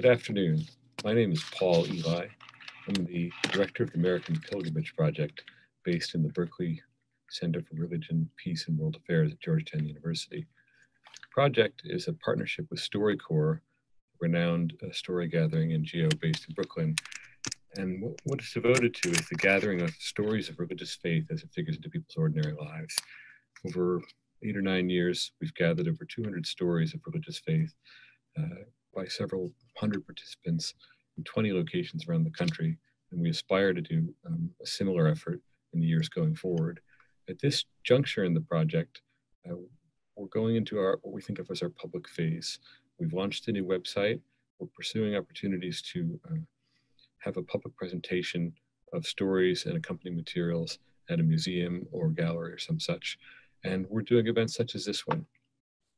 Good afternoon. My name is Paul Elie. I'm the director of the American Pilgrimage Project based in the Berkley Center for Religion, Peace, and World Affairs at Georgetown University. The project is a partnership with StoryCorps, a renowned uh, story gathering NGO based in Brooklyn. And what, what it's devoted to is the gathering of stories of religious faith as it figures into people's ordinary lives. Over eight or nine years, we've gathered over 200 stories of religious faith uh, by several hundred participants in 20 locations around the country. And we aspire to do um, a similar effort in the years going forward. At this juncture in the project, uh, we're going into our what we think of as our public phase. We've launched a new website. We're pursuing opportunities to uh, have a public presentation of stories and accompanying materials at a museum or gallery or some such. And we're doing events such as this one,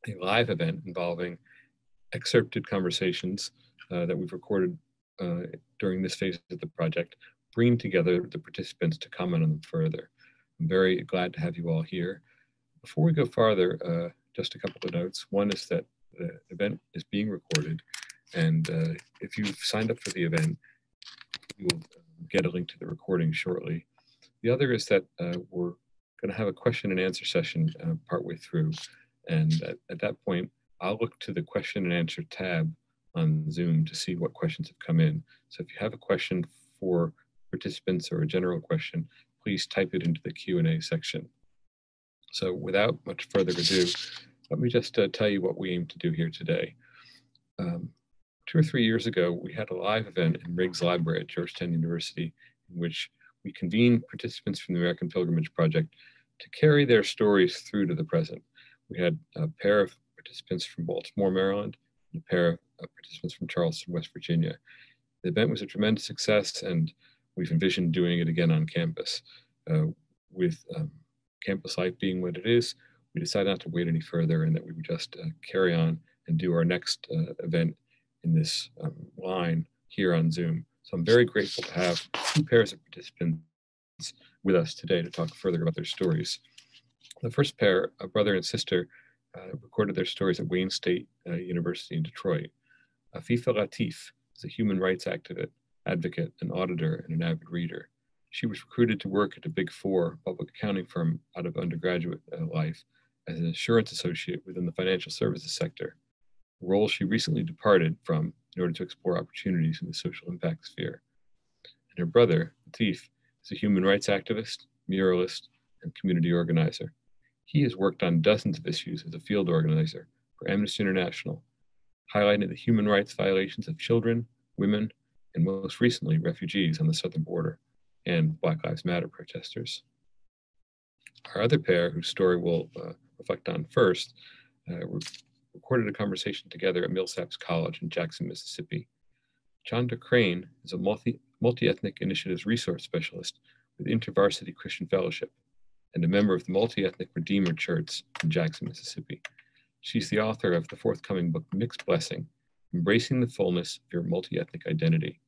a live event involving excerpted conversations uh, that we've recorded uh, during this phase of the project, bringing together the participants to comment on them further. I'm very glad to have you all here. Before we go farther, uh, just a couple of notes. One is that the event is being recorded, and uh, if you've signed up for the event, you will get a link to the recording shortly. The other is that uh, we're going to have a question and answer session uh, partway through, and at, at that point, I'll look to the question and answer tab on Zoom to see what questions have come in. So if you have a question for participants or a general question, please type it into the Q&A section. So without much further ado, let me just uh, tell you what we aim to do here today. Um, two or three years ago, we had a live event in Riggs Library at Georgetown University in which we convened participants from the American Pilgrimage Project to carry their stories through to the present. We had a pair of participants from Baltimore, Maryland, and a pair of participants from Charleston, West Virginia. The event was a tremendous success, and we've envisioned doing it again on campus. Uh, with um, campus life being what it is, we decided not to wait any further and that we would just uh, carry on and do our next uh, event in this um, line here on Zoom. So I'm very grateful to have two pairs of participants with us today to talk further about their stories. The first pair, a brother and sister, recorded their stories at Wayne State uh, University in Detroit. Afifah Latif is a human rights activist, advocate, an auditor, and an avid reader. She was recruited to work at a Big Four public accounting firm out of undergraduate uh, life as an insurance associate within the financial services sector, a role she recently departed from in order to explore opportunities in the social impact sphere. And her brother, Latif, is a human rights activist, muralist, and community organizer. He has worked on dozens of issues as a field organizer for Amnesty International, highlighting the human rights violations of children, women, and most recently, refugees on the southern border and Black Lives Matter protesters. Our other pair, whose story we'll uh, reflect on first, uh, recorded a conversation together at Millsaps College in Jackson, Mississippi. Chandra Crane is a multi, multi-ethnic initiatives resource specialist with InterVarsity Christian Fellowship and a member of the multi-ethnic Redeemer Church in Jackson, Mississippi. She's the author of the forthcoming book, Mixed Blessing, Embracing the Fullness of Your Multi-Ethnic Identity.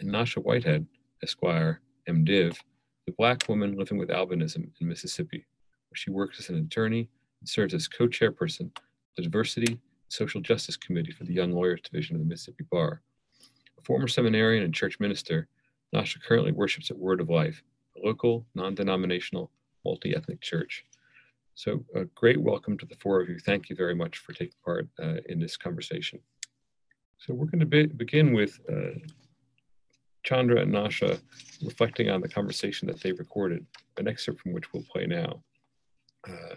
And Nasha Whitehead, Esquire, MDiv, the Black woman living with albinism in Mississippi, where she works as an attorney and serves as co-chairperson of the Diversity and Social Justice Committee for the Young Lawyers Division of the Mississippi Bar. A former seminarian and church minister, Nasha currently worships at Word of Life, local, non-denominational, multi-ethnic church. So a great welcome to the four of you. Thank you very much for taking part uh, in this conversation. So we're going to be begin with uh, Chandra and Nasha reflecting on the conversation that they recorded, an excerpt from which we'll play now. Uh,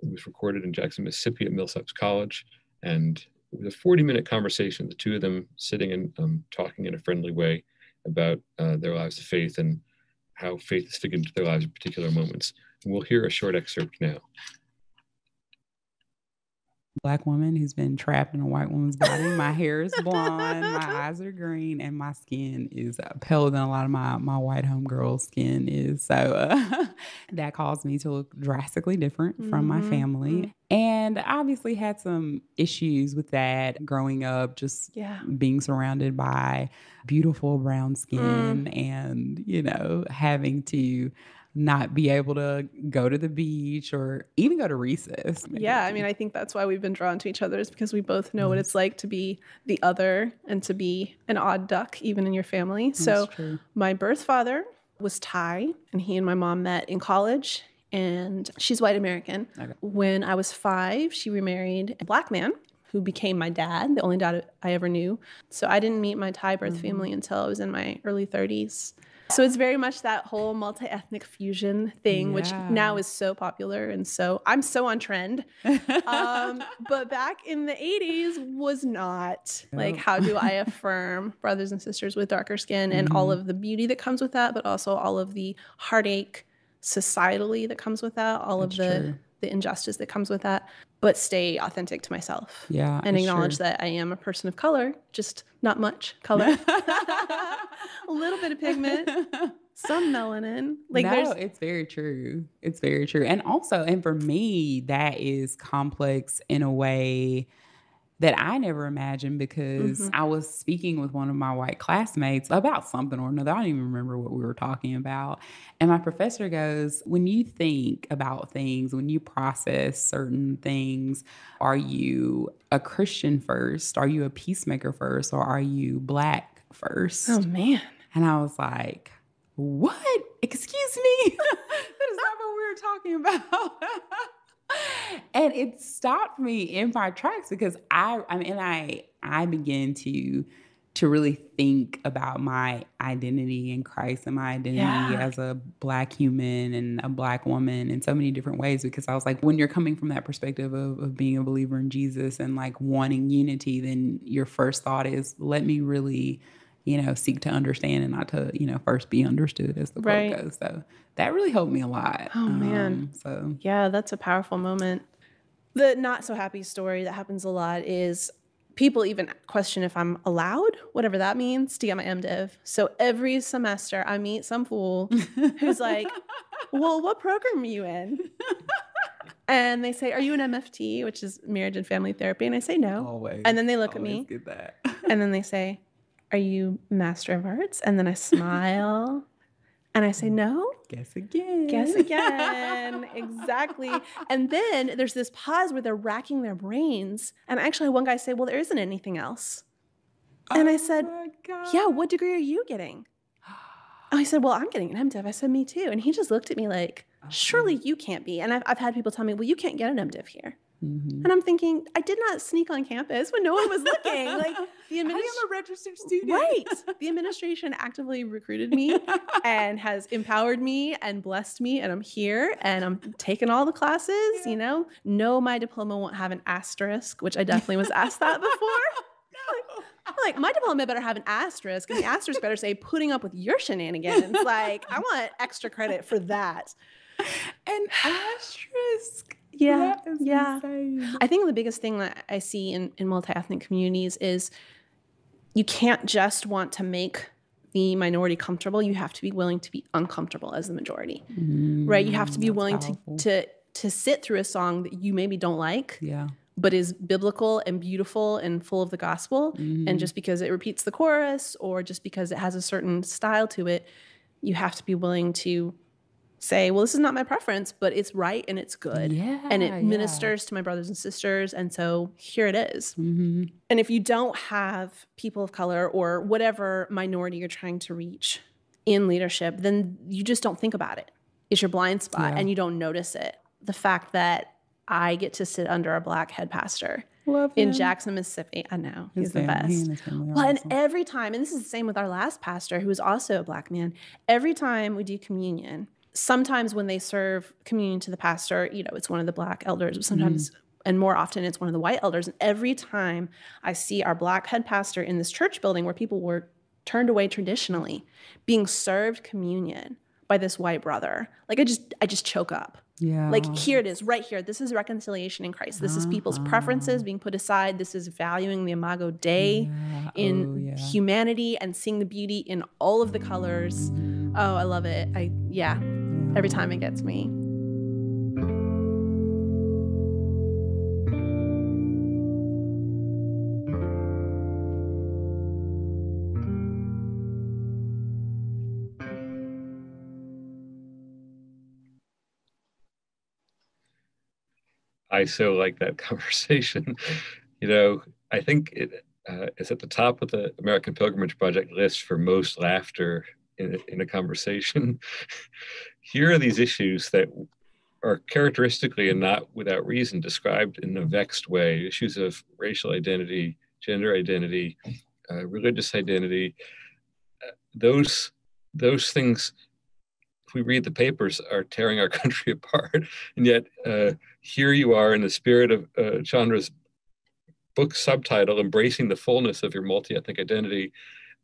it was recorded in Jackson, Mississippi at Millsaps College, and it was a 40 minute conversation, the two of them sitting and um, talking in a friendly way about uh, their lives of faith and how faith is figured into their lives at particular moments. And we'll hear a short excerpt now. Black woman who's been trapped in a white woman's body. My hair is blonde, my eyes are green, and my skin is paler than a lot of my my white homegirl skin is. So uh, that caused me to look drastically different mm-hmm. from my mm-hmm. family. Mm-hmm. And obviously had some issues with that growing up, just yeah. being surrounded by beautiful brown skin mm. and, you know, having to not be able to go to the beach or even go to recess. Yeah, I mean, I think that's why we've been drawn to each other is because we both know what mm-hmm. it's like to be the other and to be an odd duck, even in your family. So, true. my birth father was Thai, and he and my mom met in college, and she's white American. Okay. When I was five, she remarried a black man who became my dad, the only dad I ever knew. So, I didn't meet my Thai birth mm-hmm. family until I was in my early 30s. So it's very much that whole multi-ethnic fusion thing, which now is so popular, and so I'm so on trend. Um, but back in the 80s was not. Like, how do I affirm brothers and sisters with darker skin and all Mhm. of the beauty that comes with that, but also all of the heartache societally that comes with that, all That's of the true. the injustice that comes with that, but stay authentic to myself. yeah, And acknowledge true. that I am a person of color, just not much color. a little bit of pigment, some melanin. Like no, there's it's very true. It's very true. And also, and for me, that is complex in a way that I never imagined because Mhm. I was speaking with one of my white classmates about something or another. I don't even remember what we were talking about. And my professor goes, When you think about things, when you process certain things, are you a Christian first? Are you a peacemaker first? Or are you black first? oh man. And I was like, what? Excuse me? that is not what we were talking about. and it stopped me in my tracks because I I mean I I began to to really think about my identity in Christ and my identity Yeah. as a black human and a black woman in so many different ways because I was like when you're coming from that perspective of, of being a believer in Jesus and like wanting unity then your first thought is let me really you know seek to understand and not to you know first be understood as the quote Right. goes so that really helped me a lot Oh, man. Um, so Yeah, that's a powerful moment. The not so happy story that happens a lot is people even question if I'm allowed, whatever that means, to get my MDiv. So every semester I meet some fool who's like, Well, what program are you in? And they say, Are you an MFT, which is marriage and family therapy? And I say no. always And then they look at me get that and then they say, Are you Master of Arts? And then I smile and I say, No. guess again Guess again. exactly. And then there's this pause where they're racking their brains. And actually, one guy said, Well, there isn't anything else. And I Oh said, Yeah, what degree are you getting? Oh, he said, Well, I'm getting an MDiv. I said, Me too. And he just looked at me like, oh, Surely you can't be. And I've, I've had people tell me, Well, you can't get an MDiv here. Mhm. And I'm thinking, I did not sneak on campus when no one was looking. Like the administration, I am a registered student Right. The administration actively recruited me and has empowered me and blessed me and I'm here and I'm taking all the classes, Yeah. you know. No, my diploma won't have an asterisk, which I definitely was asked that before. I'm like, my diploma better have an asterisk, and the asterisk better say putting up with your shenanigans. Like, I want extra credit for that. an asterisk Yeah. Yeah. insane. I think the biggest thing that I see in, in multi ethnic communities is you can't just want to make the minority comfortable. You have to be willing to be uncomfortable as the majority, right? You have to Mm, be willing powerful. to, to to sit through a song that you maybe don't like, yeah but is biblical and beautiful and full of the gospel. Mhm. And just because it repeats the chorus or just because it has a certain style to it, you have to be willing to say, well, this is not my preference, but it's right and it's good yeah and it yeah. ministers to my brothers and sisters. And so here it is. Mhm. And if you don't have people of color or whatever minority you're trying to reach in leadership, then you just don't think about it. It's your blind spot Yeah. and you don't notice it. The fact that I get to sit under a black head pastor Love in. Jackson, Mississippi. I know. He's the family- he best. and his family are Well, and every time, and this is the same with our last pastor, who was also a black man, every time we do communion, sometimes when they serve communion to the pastor, you know, it's one of the black elders, but sometimes mm-hmm. and more often it's one of the white elders. And every time I see our black head pastor in this church building where people were turned away traditionally, being served communion by this white brother, like I just I just choke up. yeah Like here it is, right here. This is reconciliation in Christ. This is people's preferences uh-huh. being put aside. This is valuing the Imago Dei Yeah. in Oh, yeah. humanity and seeing the beauty in all of the colors. Oh, I love it. I yeah, every time it gets me. I so like that conversation. you know, I think it uh, is at the top of the American Pilgrimage Project list for most laughter in in a conversation. Here are these issues that are characteristically and not without reason described in a vexed way issues of racial identity, gender identity, uh, religious identity. Uh, those, those things, if we read the papers, are tearing our country apart. And yet, uh, here you are in the spirit of uh, Chandra's book subtitle, Embracing the Fullness of Your Multi Ethnic Identity.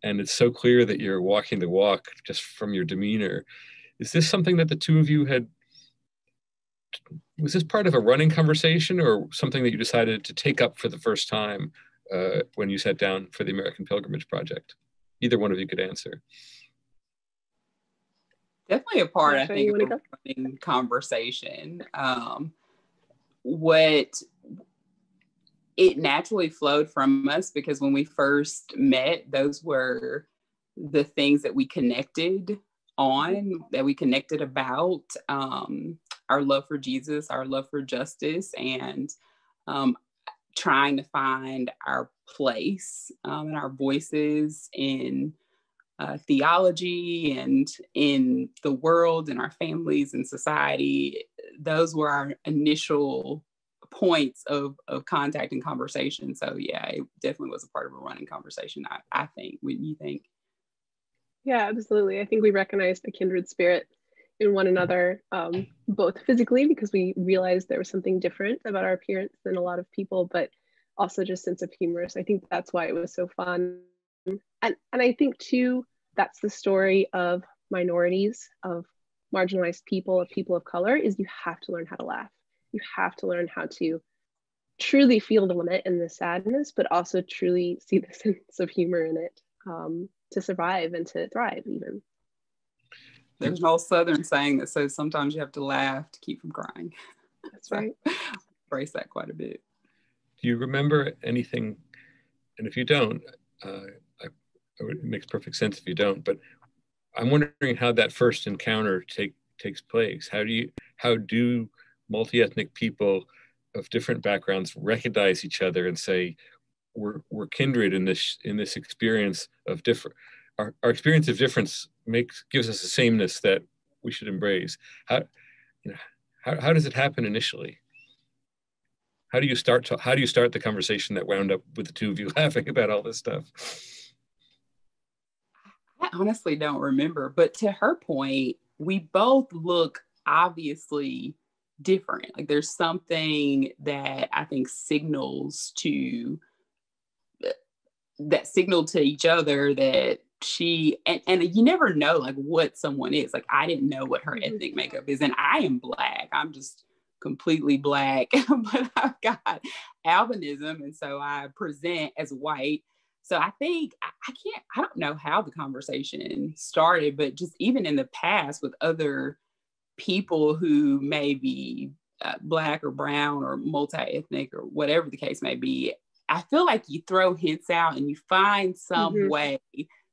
And it's so clear that you're walking the walk just from your demeanor. Is this something that the two of you had? Was this part of a running conversation or something that you decided to take up for the first time uh, when you sat down for the American Pilgrimage Project? Either one of you could answer. Definitely a part, I think, of a running conversation. Um, what it naturally flowed from us because when we first met, those were the things that we connected on, that we connected about um, our love for Jesus, our love for justice, and um, trying to find our place um, and our voices in uh, theology and in the world and our families and society. Those were our initial points of of contact and conversation. So yeah, it definitely was a part of a running conversation. I, I think. What you think? Yeah, absolutely. I think we recognize the kindred spirit in one another, um, both physically because we realized there was something different about our appearance than a lot of people, but also just sense of humor. So I think that's why it was so fun. And and I think too that's the story of minorities, of marginalized people, of people of color, is you have to learn how to laugh you have to learn how to truly feel the lament and the sadness, but also truly see the sense of humor in it um, to survive and to thrive, even. There's an old Southern saying that says sometimes you have to laugh to keep from crying. That's right. Embrace that quite a bit. Do you remember anything? And if you don't, uh, I, it makes perfect sense if you don't. But I'm wondering how that first encounter take takes place. How do you how do multi-ethnic people of different backgrounds recognize each other and say we're, we're kindred in this in this experience of different our, our experience of difference makes gives us a sameness that we should embrace. How you know how, how does it happen initially? How do you start to, how do you start the conversation that wound up with the two of you laughing about all this stuff? I honestly don't remember but to her point we both look obviously different. Like there's something that I think signals to that signal to each other that she and, and you never know like what someone is. Like I didn't know what her mm-hmm. ethnic makeup is, and I am black. I'm just completely black, but I've got albinism, and so I present as white. So I think I, I can't. I don't know how the conversation started, but just even in the past with other people who may be uh, black or brown or multi-ethnic or whatever the case may be i feel like you throw hints out and you find some mm-hmm. way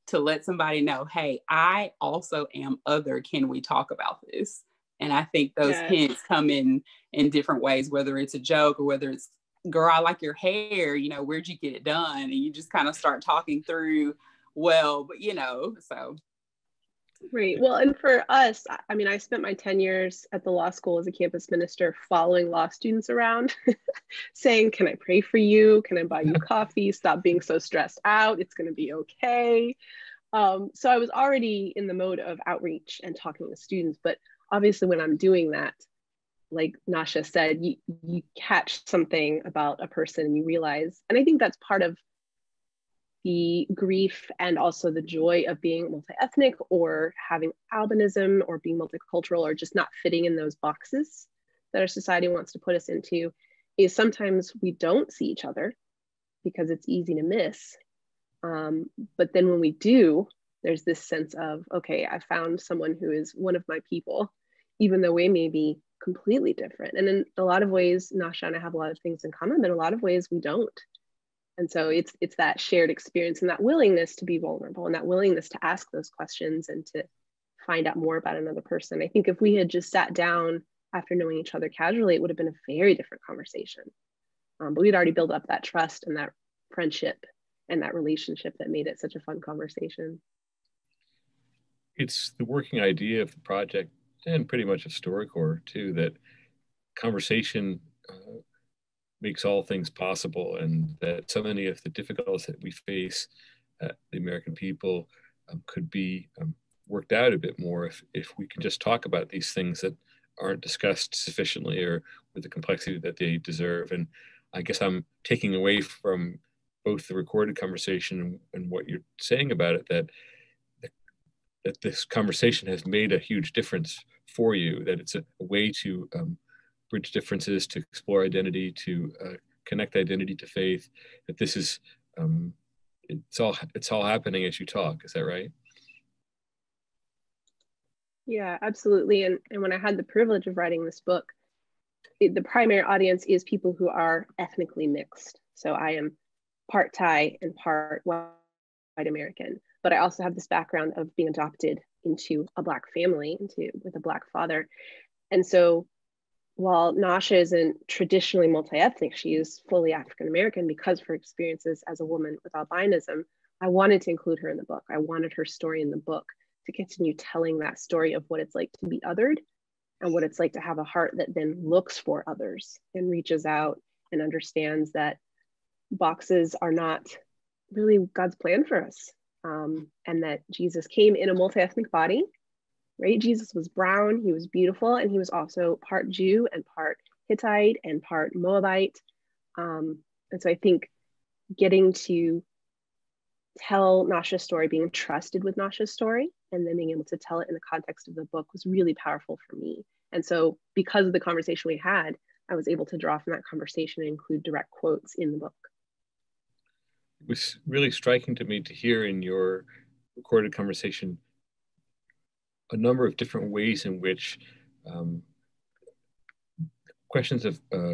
to let somebody know hey i also am other. Can we talk about this? And i think those yes. hints come in in different ways whether it's a joke or whether it's girl i like your hair. You know where'd you get it done? And you just kind of start talking through well but you know so Right. Well, and for us, I mean, I spent my 10 years at the law school as a campus minister following law students around saying, Can I pray for you? Can I buy you coffee? Stop being so stressed out. It's going to be okay. Um, so I was already in the mode of outreach and talking to students. But obviously, when I'm doing that, like Nasha said, you, you catch something about a person and you realize, and I think that's part of the grief and also the joy of being multi-ethnic or having albinism or being multicultural or just not fitting in those boxes that our society wants to put us into is sometimes we don't see each other because it's easy to miss. Um, but then when we do there's this sense of okay i found someone who is one of my people even though we may be completely different. And in a lot of ways nasha and i have a lot of things in common but in a lot of ways we don't and so it's it's that shared experience and that willingness to be vulnerable and that willingness to ask those questions and to find out more about another person i think if we had just sat down after knowing each other casually, it would have been a very different conversation. Um, but we'd already built up that trust and that friendship and that relationship that made it such a fun conversation. It's the working idea of the project and pretty much of StoryCorps too that conversation uh, makes all things possible and that so many of the difficulties that we face uh, the American people um, could be um, worked out a bit more if, if we can just talk about these things that aren't discussed sufficiently or with the complexity that they deserve. And I guess I'm taking away from both the recorded conversation and, what you're saying about it that that this conversation has made a huge difference for you. That it's a, a way to um, bridge differences, to explore identity, to uh, connect identity to faith. That this is um, it's all it's all happening as you talk. Is that right? Yeah, absolutely. And and when I had the privilege of writing this book, it, the primary audience is people who are ethnically mixed. So I am part Thai and part white American, but I also have this background of being adopted into a black family, into with a black father. And so while Nasha isn't traditionally multi-ethnic, she is fully African American because of her experiences as a woman with albinism. I wanted to include her in the book. I wanted her story in the book to continue telling that story of what it's like to be othered and what it's like to have a heart that then looks for others and reaches out and understands that boxes are not really God's plan for us. Um, and that Jesus came in a multi ethnic body, right? Jesus was brown, he was beautiful, and he was also part Jew and part Hittite and part Moabite. Um, and so I think getting to tell Nasha's story, being trusted with Nasha's story, and then being able to tell it in the context of the book was really powerful for me. And so, because of the conversation we had, I was able to draw from that conversation and include direct quotes in the book. It was really striking to me to hear in your recorded conversation a number of different ways in which um, questions of uh,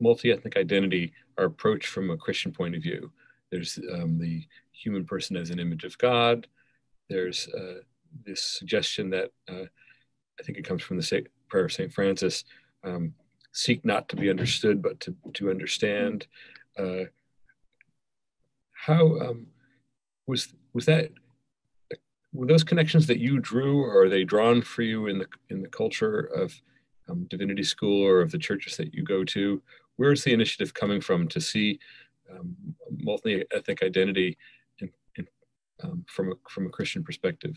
multi ethnic identity are approached from a Christian point of view. There's um, the human person as an image of God. There's uh, this suggestion that uh, I think it comes from the prayer of St. Francis um, seek not to be understood, but to, to understand. Uh, how um, was, was that? Were those connections that you drew, or are they drawn for you in the in the culture of um, divinity school or of the churches that you go to? Where's the initiative coming from to see um, multi-ethnic identity in, in, um, from a from a Christian perspective?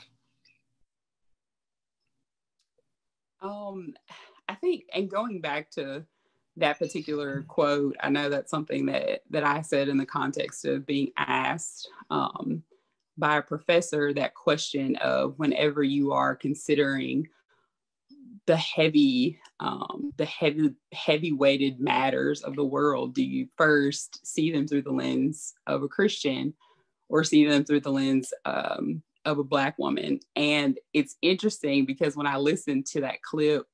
Um, I think, and going back to that particular quote, I know that's something that that I said in the context of being asked um, by a professor that question of whenever you are considering the heavy um, the heavy heavy weighted matters of the world do you first see them through the lens of a christian or see them through the lens um, of a black woman? And it's interesting because when i listened to that clip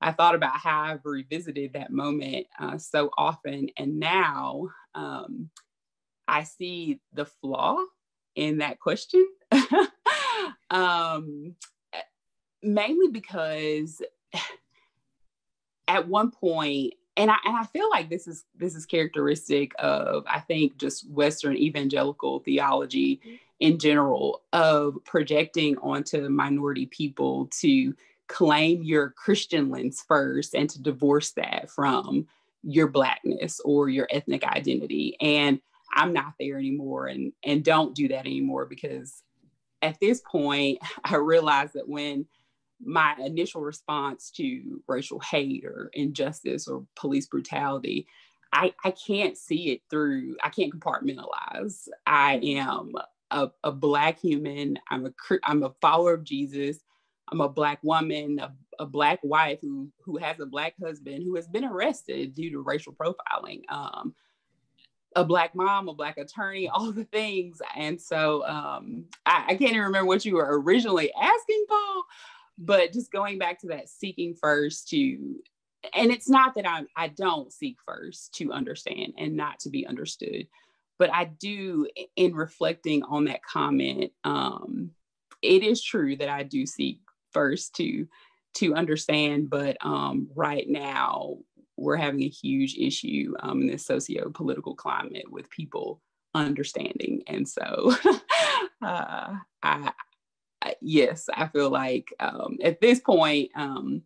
i thought about how i've revisited that moment uh, so often. And now um, i see the flaw in that question um, mainly because at one point and I, and I feel like this is this is characteristic of I think just Western evangelical theology in general of projecting onto minority people to claim your Christian lens first and to divorce that from your blackness or your ethnic identity. And I'm not there anymore and and don't do that anymore because at this point I realize that when my initial response to racial hate or injustice or police brutality, I, I can't see it through, I can't compartmentalize. I am a, a black human. I'm a, I'm a follower of Jesus. I'm a black woman, a, a, black wife who who has a black husband who has been arrested due to racial profiling. Um, a black mom, a black attorney, all the things. And so um, I, I, can't even remember what you were originally asking, Paul, but just going back to that seeking first to and it's not that I, I don't seek first to understand and not to be understood but i do in reflecting on that comment um, it is true that i do seek first to to understand. But um, right now, we're having a huge issue um, in this socio-political climate with people understanding, and so uh, I, I, yes, I feel like um, at this point. Um,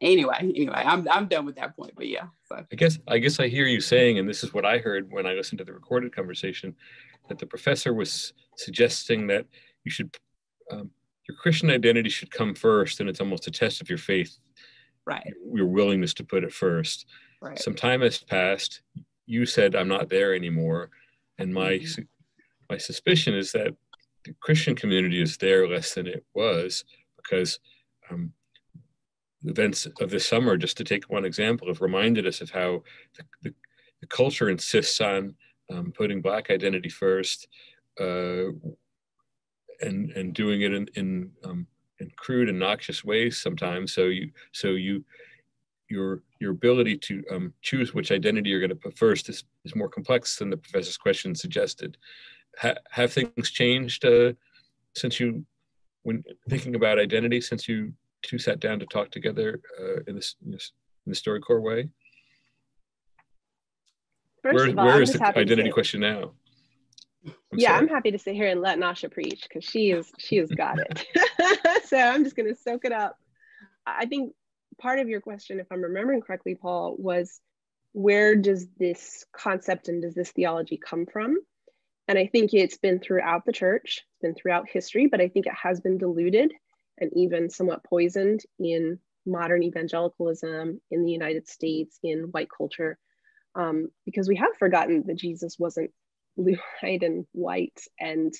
anyway, anyway, I'm I'm done with that point. But yeah, so. I guess I guess I hear you saying, and this is what I heard when I listened to the recorded conversation, that the professor was suggesting that you should um, your Christian identity should come first, and it's almost a test of your faith, right? Your willingness to put it first. Right. Some time has passed. You said I'm not there anymore, and my mm-hmm. my suspicion is that the Christian community is there less than it was because um, events of this summer, just to take one example, have reminded us of how the, the, the culture insists on um, putting Black identity first uh, and and doing it in in, um, in crude and noxious ways sometimes. So you so you your your ability to um, choose which identity you're going to put first is, is more complex than the professor's question suggested. Ha- have things changed uh, since you, when thinking about identity, since you two sat down to talk together uh, in this in the StoryCorps way? First where, of all, where is the identity question now? I'm yeah, sorry. I'm happy to sit here and let Nasha preach because she is she has got it. so I'm just gonna soak it up. I think part of your question, if I'm remembering correctly, Paul, was where does this concept and does this theology come from? And I think it's been throughout the church, it's been throughout history, but I think it has been diluted and even somewhat poisoned in modern evangelicalism in the United States, in white culture, um, because we have forgotten that Jesus wasn't blue eyed and white and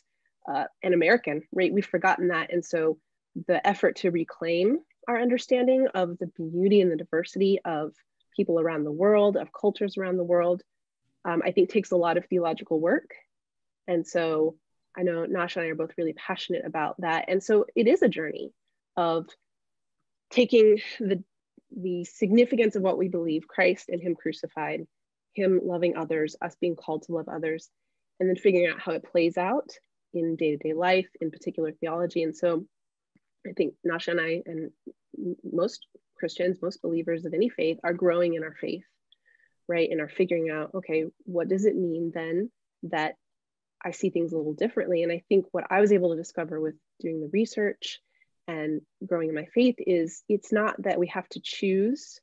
uh, an American, right? We've forgotten that. And so the effort to reclaim our understanding of the beauty and the diversity of people around the world, of cultures around the world, um, I think takes a lot of theological work. And so I know Nasha and I are both really passionate about that. And so it is a journey of taking the, the significance of what we believe, Christ and Him crucified, Him loving others, us being called to love others, and then figuring out how it plays out in day to day life, in particular theology. And so I think Nasha and I, and most Christians, most believers of any faith, are growing in our faith, right? And are figuring out, okay, what does it mean then that I see things a little differently. And I think what I was able to discover with doing the research and growing in my faith is it's not that we have to choose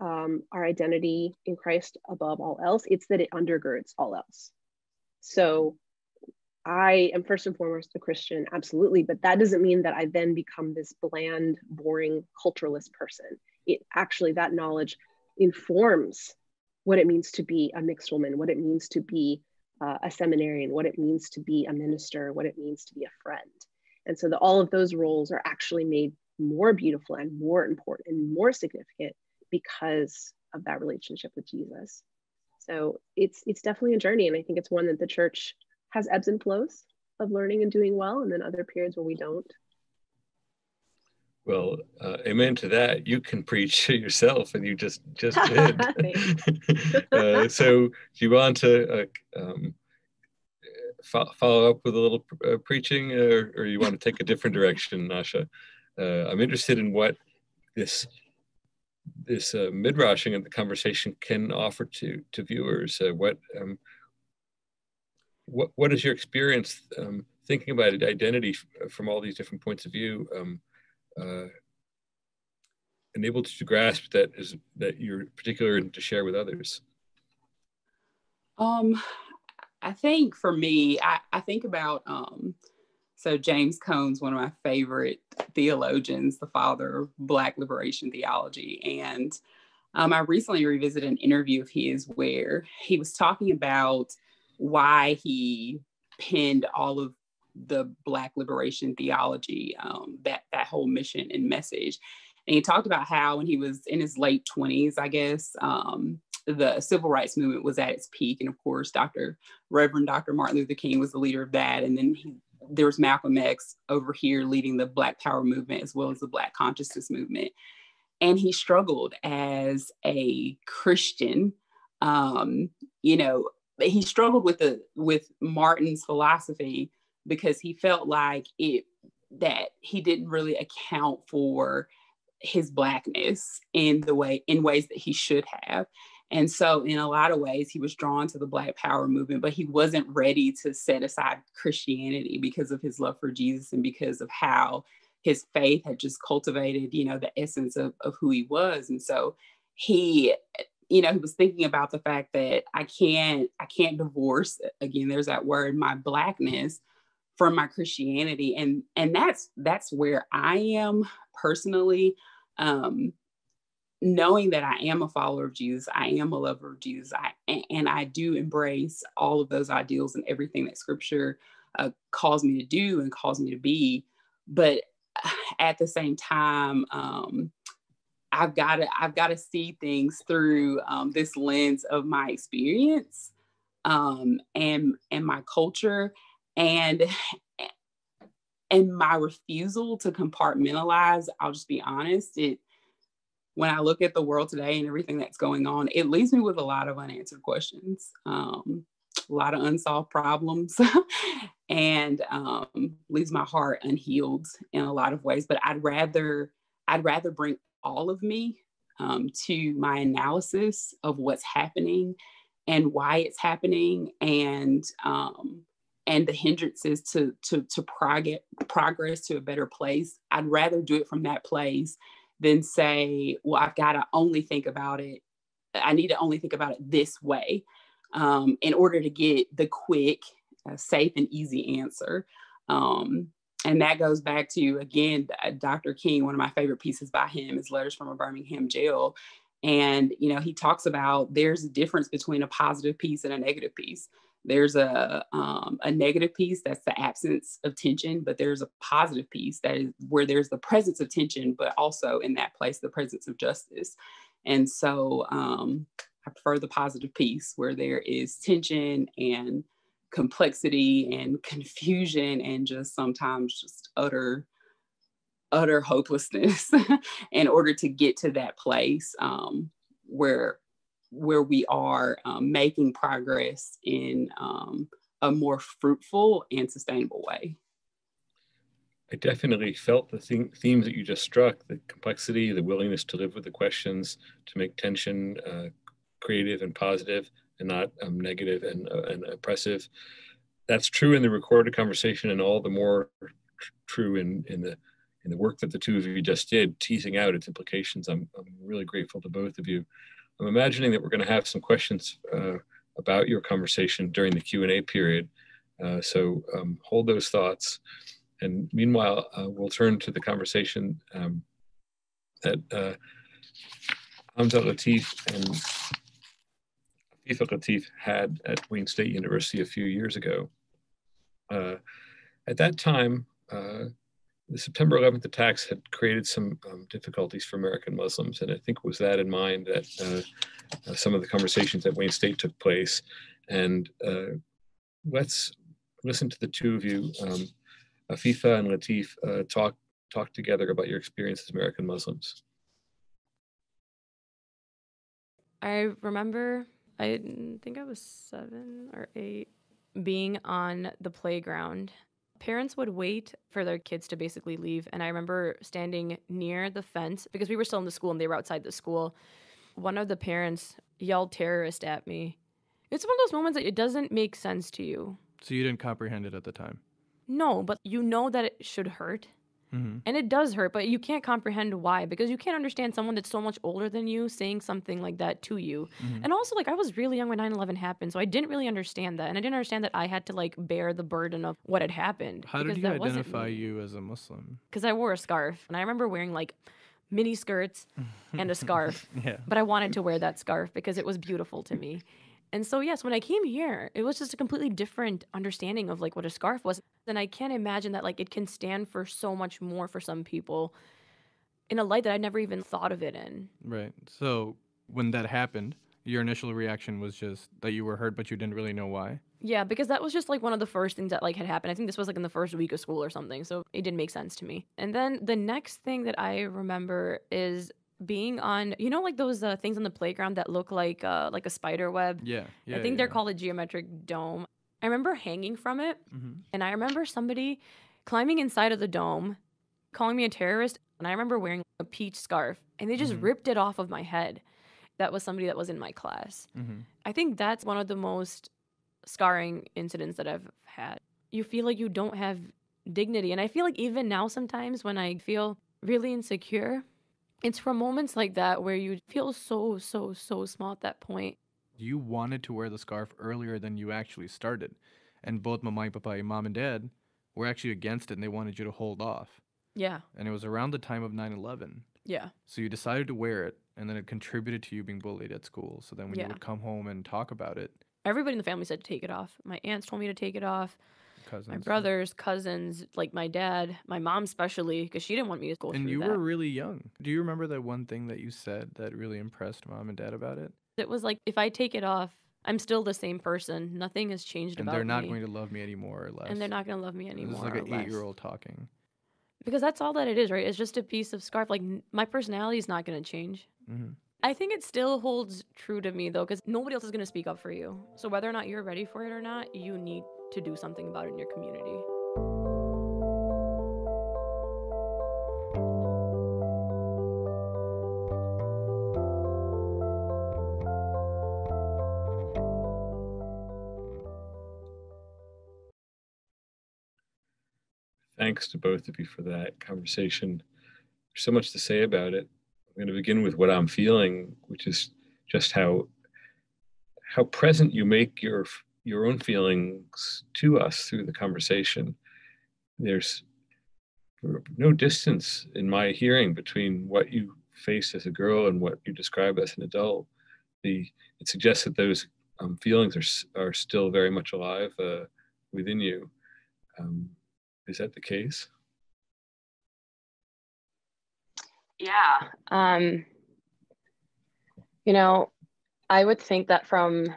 um, our identity in Christ above all else, it's that it undergirds all else. So I am first and foremost a Christian, absolutely, but that doesn't mean that I then become this bland, boring, culturalist person. It actually, that knowledge informs what it means to be a mixed woman, what it means to be uh, a seminarian, what it means to be a minister, what it means to be a friend. And so the, all of those roles are actually made more beautiful and more important and more significant because of that relationship with Jesus. So it's it's definitely a journey, and I think it's one that the church has ebbs and flows of learning and doing well, and then other periods where we don't. Well, uh, amen to that. You can preach yourself, and you just just did. uh, so, do you want to uh, um, fo- follow up with a little uh, preaching, or, or you want to take a different direction, Nasha? Uh, I'm interested in what this this uh, midrashing of the conversation can offer to to viewers. what um, what what is your experience um, thinking about identity from all these different points of view? Um, uh, enabled to grasp that is that you're particular to share with others? Um, I think for me, I, I think about um, so James Cone's one of my favorite theologians, the father of Black liberation theology, and um, I recently revisited an interview of his where he was talking about why he penned all of the Black liberation theology, um, that that whole mission and message. And he talked about how when he was in his late 20s, I guess, um, the civil rights movement was at its peak. And of course, Dr. Reverend Dr. Martin Luther King was the leader of that. And then he, there was Malcolm X over here leading the Black Power movement as well as the Black consciousness movement. And he struggled as a Christian. Um, you know, he struggled with the with Martin's philosophy because he felt like it that he didn't really account for his blackness in the way in ways that he should have and so in a lot of ways he was drawn to the black power movement but he wasn't ready to set aside christianity because of his love for jesus and because of how his faith had just cultivated you know the essence of, of who he was. And so he you know he was thinking about the fact that i can't i can't divorce again there's that word my blackness from my christianity. And and that's that's where i am personally um, knowing that I am a follower of Jesus, I am a lover of Jesus, I, and I do embrace all of those ideals and everything that Scripture uh, calls me to do and calls me to be. But at the same time, um, I've got to I've got to see things through um, this lens of my experience um, and and my culture and and my refusal to compartmentalize i'll just be honest it when i look at the world today and everything that's going on it leaves me with a lot of unanswered questions um, a lot of unsolved problems and um, leaves my heart unhealed in a lot of ways but i'd rather i'd rather bring all of me um, to my analysis of what's happening and why it's happening and um, and the hindrances to to to prog- progress to a better place. I'd rather do it from that place than say well i've got to only think about it i need to only think about it this way um, in order to get the quick uh, safe and easy answer. Um, and that goes back to again dr king one of my favorite pieces by him is letters from a birmingham jail. And you know he talks about there's a difference between a positive peace and a negative peace there's a um, a negative peace that's the absence of tension but there's a positive peace that is where there's the presence of tension but also in that place the presence of justice. And so um, i prefer the positive peace where there is tension and complexity and confusion and just sometimes just utter utter hopelessness in order to get to that place um, where where we are um, making progress in um, a more fruitful and sustainable way. I definitely felt the theme, themes that you just struck the complexity, the willingness to live with the questions, to make tension uh, creative and positive and not um, negative and, uh, and oppressive. That's true in the recorded conversation, and all the more tr- true in, in the in the work that the two of you just did, teasing out its implications. I'm, I'm really grateful to both of you. I'm imagining that we're going to have some questions uh, about your conversation during the Q&A period. Uh, so um, hold those thoughts. And meanwhile, uh, we'll turn to the conversation um, that uh, Hamzah Latif and Afifah Latif had at Wayne State University a few years ago. Uh, at that time, uh, the September 11th attacks had created some um, difficulties for American Muslims, and I think it was that in mind that uh, uh, some of the conversations at Wayne State took place. And uh, let's listen to the two of you, um, Afifah and Latif, uh, talk talk together about your experience as American Muslims. I remember, I think I was seven or eight, being on the playground parents would wait for their kids to basically leave. And I remember standing near the fence because we were still in the school and they were outside the school. One of the parents yelled terrorist at me. It's one of those moments that it doesn't make sense to you. So you didn't comprehend it at the time? No, but you know that it should hurt. Mm-hmm. And it does hurt, but you can't comprehend why because you can't understand someone that's so much older than you saying something like that to you. Mm-hmm. And also, like, I was really young when 9 11 happened, so I didn't really understand that. And I didn't understand that I had to, like, bear the burden of what had happened. How did you identify you as a Muslim? Because I wore a scarf. And I remember wearing, like, mini skirts and a scarf. yeah. But I wanted to wear that scarf because it was beautiful to me. And so yes, when I came here, it was just a completely different understanding of like what a scarf was. And I can't imagine that like it can stand for so much more for some people in a light that I never even thought of it in. Right. So when that happened, your initial reaction was just that you were hurt but you didn't really know why. Yeah, because that was just like one of the first things that like had happened. I think this was like in the first week of school or something. So it didn't make sense to me. And then the next thing that I remember is being on you know like those uh, things on the playground that look like uh, like a spider web yeah, yeah i think yeah. they're called a geometric dome i remember hanging from it mm-hmm. and i remember somebody climbing inside of the dome, calling me a terrorist. And I remember wearing a peach scarf and they just Mhm. ripped it off of my head. That was somebody that was in my class. hmm I think that's one of the most scarring incidents that I've had. You feel like you don't have dignity. And I feel like even now, sometimes when I feel really insecure, it's from moments like that where you feel so, so, so small at that point. You wanted to wear the scarf earlier than you actually started. And both Mama and Papa, mom and dad, were actually against it and they wanted you to hold off. Yeah. And it was around the time of 9 11. Yeah. So you decided to wear it, and then it contributed to you being bullied at school. So then when Yeah. you would come home and talk about it, Everybody in the family said to take it off. My aunts told me to take it off. Cousins. My brothers, cousins, like my dad, my mom especially, because she didn't want me to go And you that. were really young. Do you remember that one thing that you said that really impressed mom and dad about it? It was like if I take it off, I'm still the same person. Nothing has changed And about they're not me. going to love me anymore or less. and they're not going to love me anymore. This is like an eight-year-old talking. Because that's all that it is, right? It's just a piece of scarf. Like n- my personality is not going to change. hmm I think it still holds true to me though, because nobody else is going to speak up for you. So whether or not you're ready for it or not, you need to do something about it in your community. Thanks to both of you for that conversation. There's so much to say about it. I'm going to begin with what I'm feeling, which is just how how present you make your your own feelings to us through the conversation. There's no distance in my hearing between what you faced as a girl and what you describe as an adult. The it suggests that those um, feelings are are still very much alive uh, within you. Um, is that the case? Yeah. Um, you know, I would think that from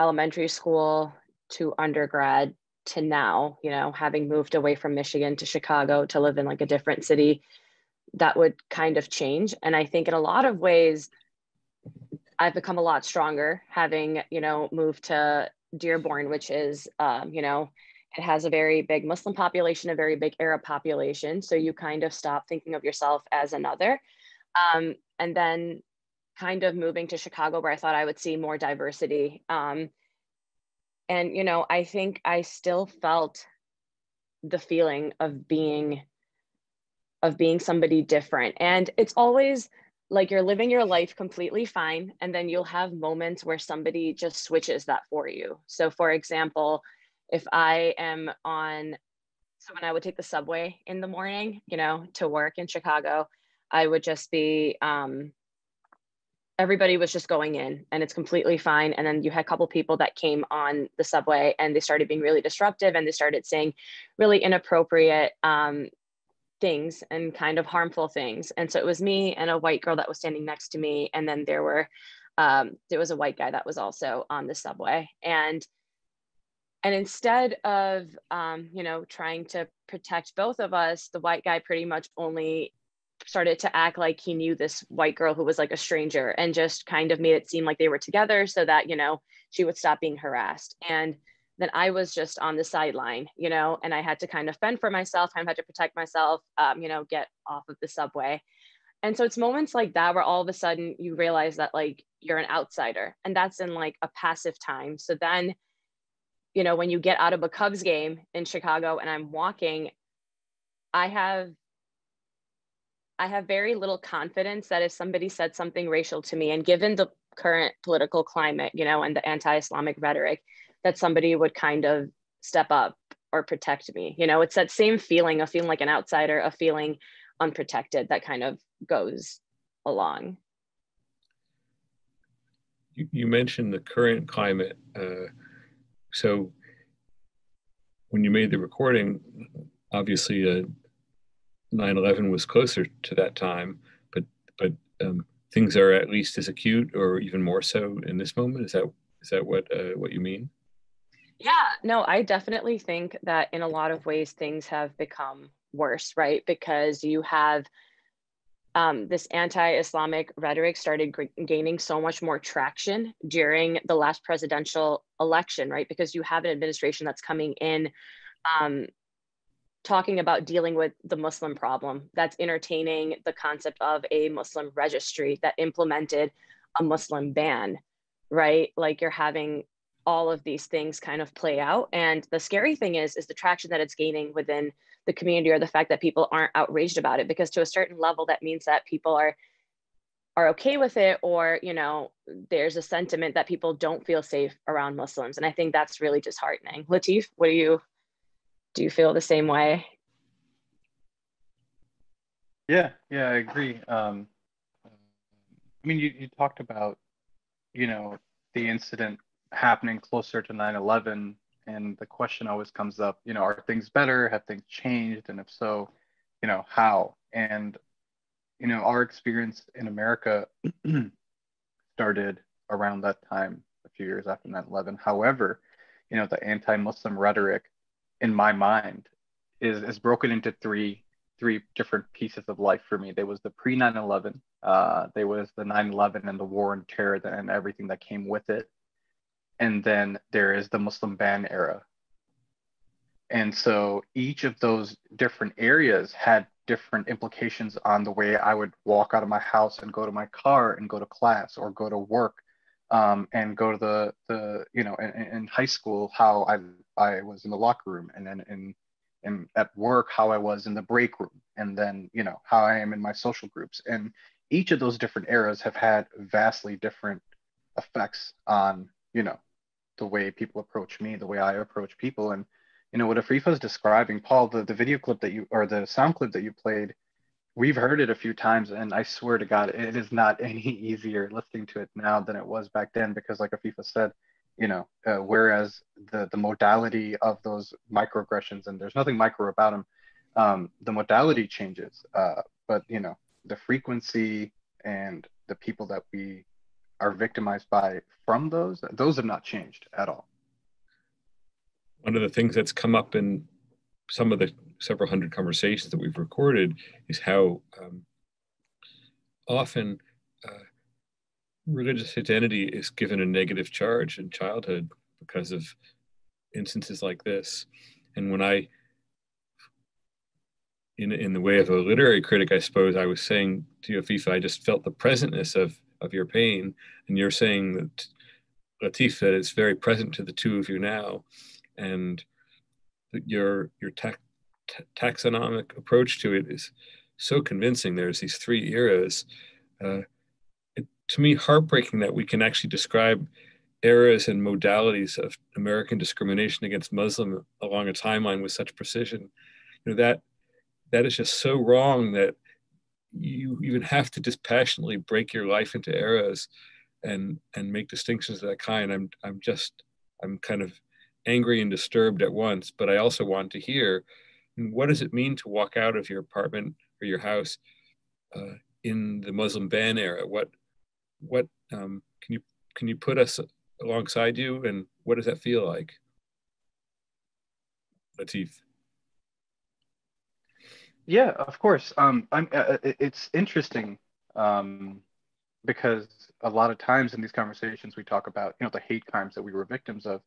elementary school to undergrad to now, you know, having moved away from Michigan to Chicago to live in like a different city, that would kind of change. And I think in a lot of ways, I've become a lot stronger having, you know, moved to Dearborn, which is, um, you know, it has a very big Muslim population, a very big Arab population. So you kind of stop thinking of yourself as another. Um, and then kind of moving to Chicago, where I thought I would see more diversity. Um, and, you know, I think I still felt the feeling of being of being somebody different and it's always like you're living your life completely fine and then you'll have moments where somebody just switches that for you so for example if I am on, so when I would take the subway in the morning, you know, to work in Chicago, I would just be, um, everybody was just going in and it's completely fine. And then you had a couple people that came on the subway and they started being really disruptive and they started saying really inappropriate um, things and kind of harmful things. And so it was me and a white girl that was standing next to me. And then there were, um, there was a white guy that was also on the subway. And and instead of um, you know trying to protect both of us the white guy pretty much only started to act like he knew this white girl who was like a stranger and just kind of made it seem like they were together so that you know she would stop being harassed. And then i was just on the sideline you know and i had to kind of fend for myself i had to protect myself um, you know get off of the subway. And so it's moments like that where all of a sudden you realize that like you're an outsider and that's in like a passive time. So then you know, when you get out of a Cubs game in Chicago and I'm walking, I have I have very little confidence that if somebody said something racial to me and given the current political climate, you know, and the anti-Islamic rhetoric, that somebody would kind of step up or protect me. You know, it's that same feeling of feeling like an outsider, of feeling unprotected that kind of goes along. You, mentioned the current climate. Uh, so when you made the recording, obviously uh, 9/11 was closer to that time, but but um, things are at least as acute or even more so in this moment. Is that is that what uh, what you mean? Yeah, no, I definitely think that in a lot of ways things have become worse, right? Because you have um, this anti-Islamic rhetoric started g- gaining so much more traction during the last presidential election, right? Because you have an administration that's coming in um, talking about dealing with the Muslim problem, that's entertaining the concept of a Muslim registry that implemented a Muslim ban, right? Like you're having all of these things kind of play out. And the scary thing is, is the traction that it's gaining within the community or the fact that people aren't outraged about it, because to a certain level, that means that people are are okay with it or you know there's a sentiment that people don't feel safe around muslims and i think that's really disheartening latif what do you do you feel the same way? Yeah yeah i agree. Um, i mean you, you talked about you know the incident happening closer to 9-11 and the question always comes up you know are things better? Have things changed? And if so you know how? And you know our experience in america started around that time a few years after 9-11 however you know the anti-muslim rhetoric in my mind is is broken into three three different pieces of life for me. There was the pre 9 11, uh, there was the 9 11 and the war and terror and everything that came with it. And then there is the Muslim ban era. And so each of those different areas had different implications on the way I would walk out of my house and go to my car and go to class or go to work um, and go to the, the you know, in, in high school, how I, I was in the locker room and then in and at work how i was in the break room and then you know how i am in my social groups. And each of those different eras have had vastly different effects on you know the way people approach me the way i approach people. And you know what afifah is describing paul the, the video clip that you or the sound clip that you played we've heard it a few times and i swear to god it is not any easier listening to it now than it was back then because like afifah said you know uh, whereas the the modality of those microaggressions and there's nothing micro about them um, the modality changes uh, but you know the frequency and the people that we are victimized by from those those have not changed at all. One of the things that's come up in some of the several hundred conversations that we've recorded is how um, often uh, religious identity is given a negative charge in childhood because of instances like this. And when I, in, in the way of a literary critic, I suppose I was saying to you, Afifah, I just felt the presentness of, of your pain. And you're saying that, Latif, that it's very present to the two of you now. And your, your ta- taxonomic approach to it is so convincing. There's these three eras. Uh, to me heartbreaking that we can actually describe eras and modalities of American discrimination against Muslim along a timeline with such precision. You know that that is just so wrong that you even have to dispassionately break your life into eras and and make distinctions of that kind. I'm I'm just I'm kind of angry and disturbed at once, but I also want to hear what does it mean to walk out of your apartment or your house uh, in the Muslim ban era? What what um, can you can you put us alongside you, and what does that feel like, Latif? Yeah, of course. Um, I'm. Uh, uh it's interesting um, because a lot of times in these conversations we talk about you know the hate crimes that we were victims of,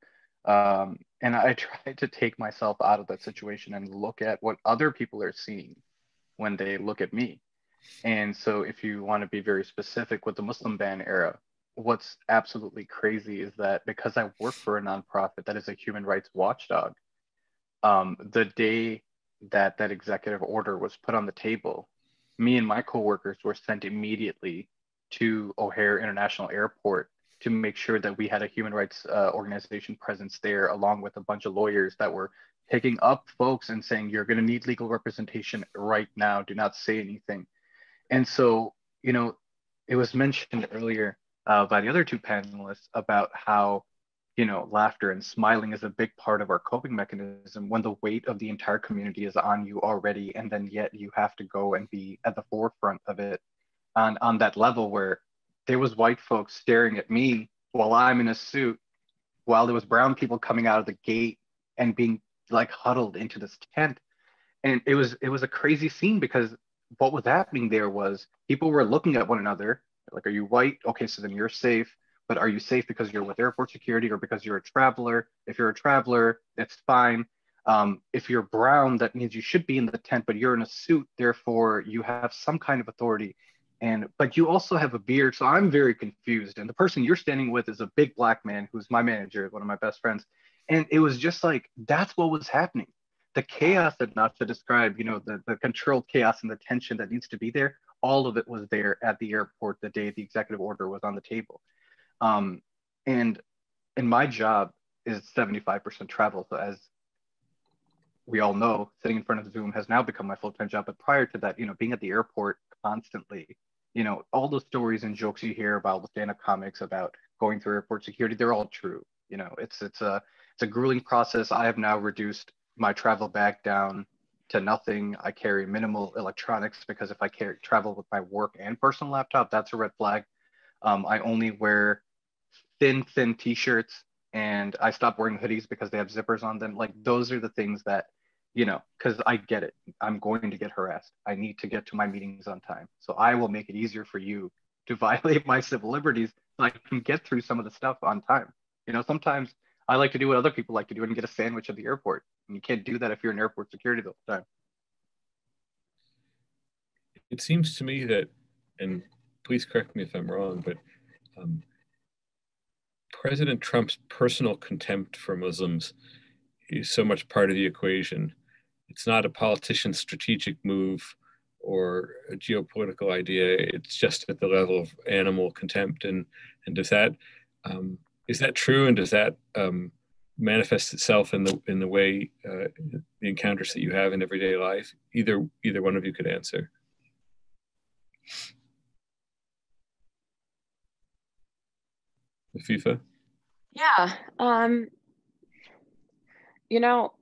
um, and I try to take myself out of that situation and look at what other people are seeing when they look at me. And so, if you want to be very specific with the Muslim ban era, what's absolutely crazy is that because I work for a nonprofit that is a human rights watchdog, um, the day that that executive order was put on the table, me and my coworkers were sent immediately to O'Hare International Airport to make sure that we had a human rights uh, organization presence there, along with a bunch of lawyers that were picking up folks and saying, You're going to need legal representation right now. Do not say anything. And so, you know, it was mentioned earlier uh, by the other two panelists about how, you know, laughter and smiling is a big part of our coping mechanism when the weight of the entire community is on you already, and then yet you have to go and be at the forefront of it on, on that level where there was white folks staring at me while I'm in a suit, while there was brown people coming out of the gate and being like huddled into this tent. And it was it was a crazy scene because what was happening there was people were looking at one another like, are you white? Okay, so then you're safe. But are you safe because you're with airport security or because you're a traveler? If you're a traveler, it's fine. Um, if you're brown, that means you should be in the tent, but you're in a suit, therefore you have some kind of authority. And but you also have a beard, so I'm very confused. And the person you're standing with is a big black man who's my manager, one of my best friends. And it was just like that's what was happening. The chaos that to describe you know, the, the controlled chaos and the tension that needs to be there, all of it was there at the airport the day the executive order was on the table. Um, and and my job is 75% travel. So as we all know, sitting in front of Zoom has now become my full-time job. But prior to that, you know, being at the airport constantly, you know, all the stories and jokes you hear about the stand-up comics about going through airport security, they're all true. You know, it's it's a it's a grueling process. I have now reduced my travel bag down to nothing. I carry minimal electronics because if I carry travel with my work and personal laptop, that's a red flag. Um, I only wear thin, thin t-shirts and I stopped wearing hoodies because they have zippers on them. Like those are the things that, you know, because I get it. I'm going to get harassed. I need to get to my meetings on time. So I will make it easier for you to violate my civil liberties so I can get through some of the stuff on time. You know, sometimes I like to do what other people like to do and get a sandwich at the airport. And you can't do that if you're in airport security the whole time. It seems to me that, and please correct me if I'm wrong, but um, President Trump's personal contempt for Muslims is so much part of the equation. It's not a politician's strategic move or a geopolitical idea. It's just at the level of animal contempt. And and does that um, is that true? And does that um, manifest itself in the in the way uh, the encounters that you have in everyday life? Either either one of you could answer. FIFA. Yeah. Um, you know,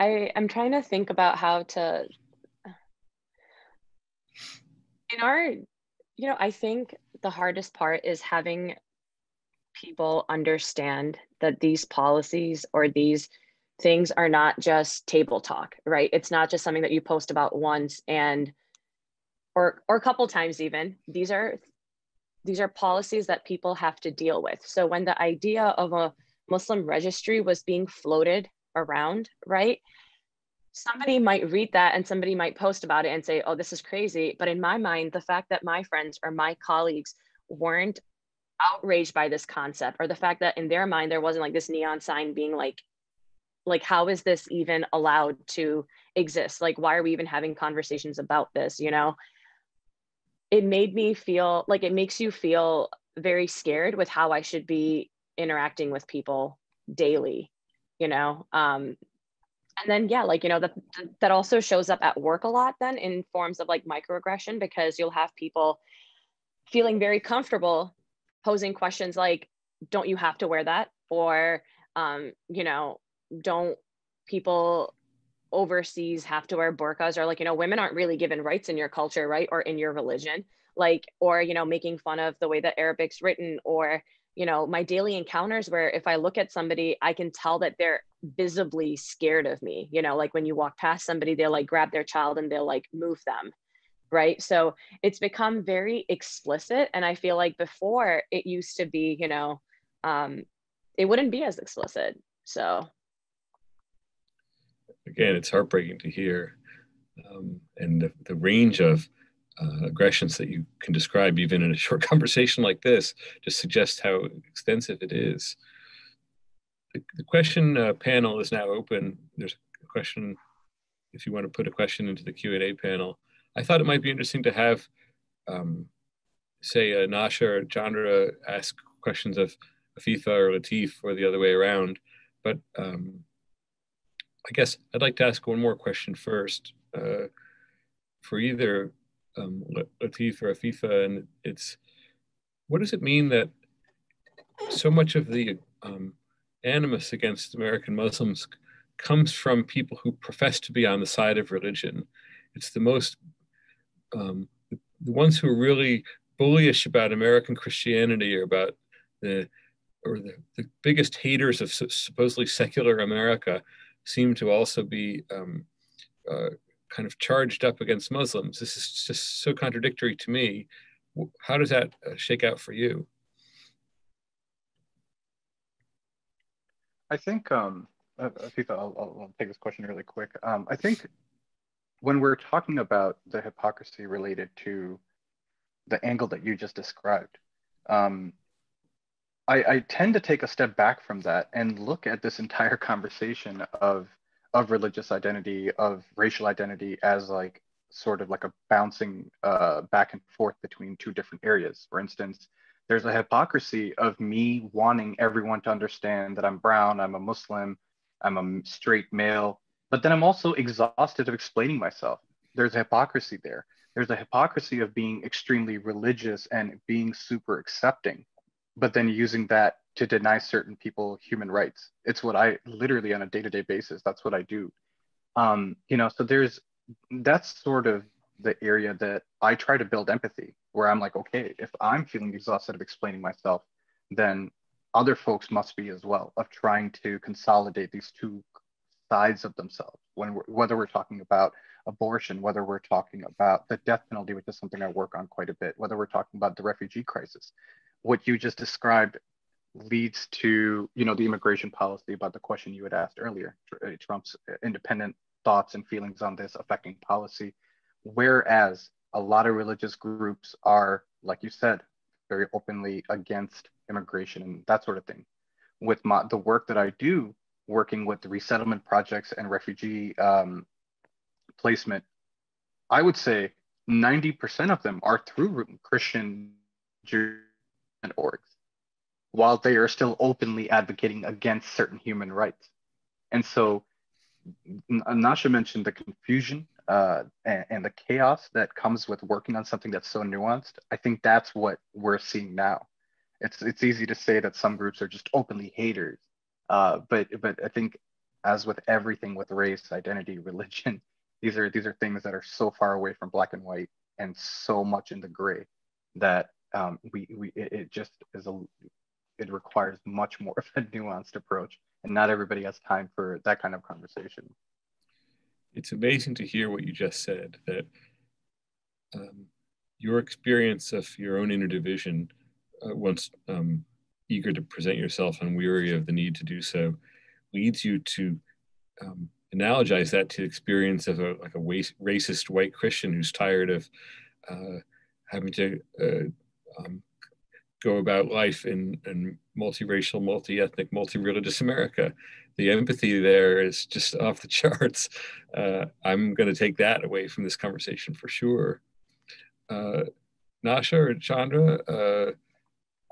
I I'm trying to think about how to in our you know, I think the hardest part is having people understand that these policies or these things are not just table talk, right? It's not just something that you post about once and or or a couple times even. These are these are policies that people have to deal with. So when the idea of a Muslim registry was being floated around, right? Somebody might read that and somebody might post about it and say, oh, this is crazy. But in my mind, the fact that my friends or my colleagues weren't outraged by this concept or the fact that in their mind there wasn't like this neon sign being like like how is this even allowed to exist like why are we even having conversations about this you know it made me feel like it makes you feel very scared with how I should be interacting with people daily, you know. Um, and then yeah, like you know that that also shows up at work a lot then in forms of like microaggression because you'll have people feeling very comfortable posing questions like, "Don't you have to wear that?" or um, you know, don't people overseas have to wear burqas or like you know women aren't really given rights in your culture right or in your religion like or you know making fun of the way that arabic's written or you know my daily encounters where if i look at somebody i can tell that they're visibly scared of me you know like when you walk past somebody they'll like grab their child and they'll like move them right so it's become very explicit and i feel like before it used to be you know um it wouldn't be as explicit so again, it's heartbreaking to hear. Um, and the, the range of uh, aggressions that you can describe, even in a short conversation like this, just suggests how extensive it is. The, the question uh, panel is now open. There's a question, if you want to put a question into the Q&A panel. I thought it might be interesting to have, um, say, uh, Nasha or Chandra ask questions of Afifah or Latif or the other way around. But um, I guess I'd like to ask one more question first uh, for either um, Latif or Afifah, and it's what does it mean that so much of the um, animus against American Muslims comes from people who profess to be on the side of religion? It's the most um, the ones who are really bullish about American Christianity or about the or the, the biggest haters of supposedly secular America seem to also be um, uh, kind of charged up against Muslims. This is just so contradictory to me. How does that uh, shake out for you? I think um, uh, Afifah, I'll, I'll, I'll, take this question really quick. Um, I think when we're talking about the hypocrisy related to the angle that you just described, um, I, I tend to take a step back from that and look at this entire conversation of of religious identity, of racial identity as like sort of like a bouncing uh, back and forth between two different areas. For instance, there's a hypocrisy of me wanting everyone to understand that I'm brown, I'm a Muslim, I'm a straight male, but then I'm also exhausted of explaining myself. There's a hypocrisy there. There's a hypocrisy of being extremely religious and being super accepting, but then using that to deny certain people human rights. It's what I literally on a day-to-day basis, that's what I do. Um, you know, so there's that's sort of the area that I try to build empathy, where I'm like, okay, if I'm feeling exhausted of explaining myself, then other folks must be as well, of trying to consolidate these two sides of themselves. When we're, whether we're talking about abortion, whether we're talking about the death penalty, which is something I work on quite a bit, whether we're talking about the refugee crisis, what you just described leads to you know the immigration policy about the question you had asked earlier trump's independent thoughts and feelings on this affecting policy Whereas a lot of religious groups are, like you said, very openly against immigration and that sort of thing. With my, the work that I do, working with the resettlement projects and refugee um, placement, I would say 90% of them are through Christian Jewish orgs, while they are still openly advocating against certain human rights. And so Nasha mentioned the confusion uh, and, and, the chaos that comes with working on something that's so nuanced, I think that's what we're seeing now. It's it's easy to say that some groups are just openly haters, uh, but but I think as with everything with race, identity, religion, these are these are things that are so far away from black and white and so much in the gray that um, we we it, it just is a it requires much more of a nuanced approach, and not everybody has time for that kind of conversation. It's amazing to hear what you just said that um, your experience of your own inner division, uh, once um, eager to present yourself and weary of the need to do so, leads you to um, analogize that to the experience of a like a racist white Christian who's tired of uh, having to uh, um, go about life in, in multiracial, multi-ethnic, multi-religious America. The empathy there is just off the charts. Uh, I'm going to take that away from this conversation for sure. Uh, Nasha or Chandra, uh,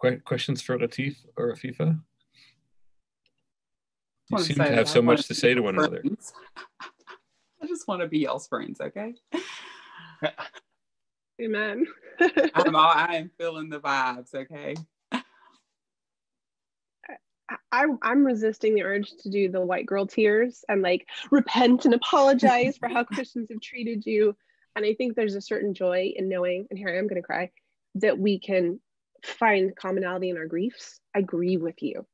qu- questions for Latif or Afifah? You seem to have so much to say to one friends. another. I just want to be y'all's friends, okay? Amen. I'm all, I am feeling the vibes, okay? I, I'm resisting the urge to do the white girl tears and like repent and apologize for how Christians have treated you. And I think there's a certain joy in knowing, and here I am going to cry, that we can find commonality in our griefs. I agree with you.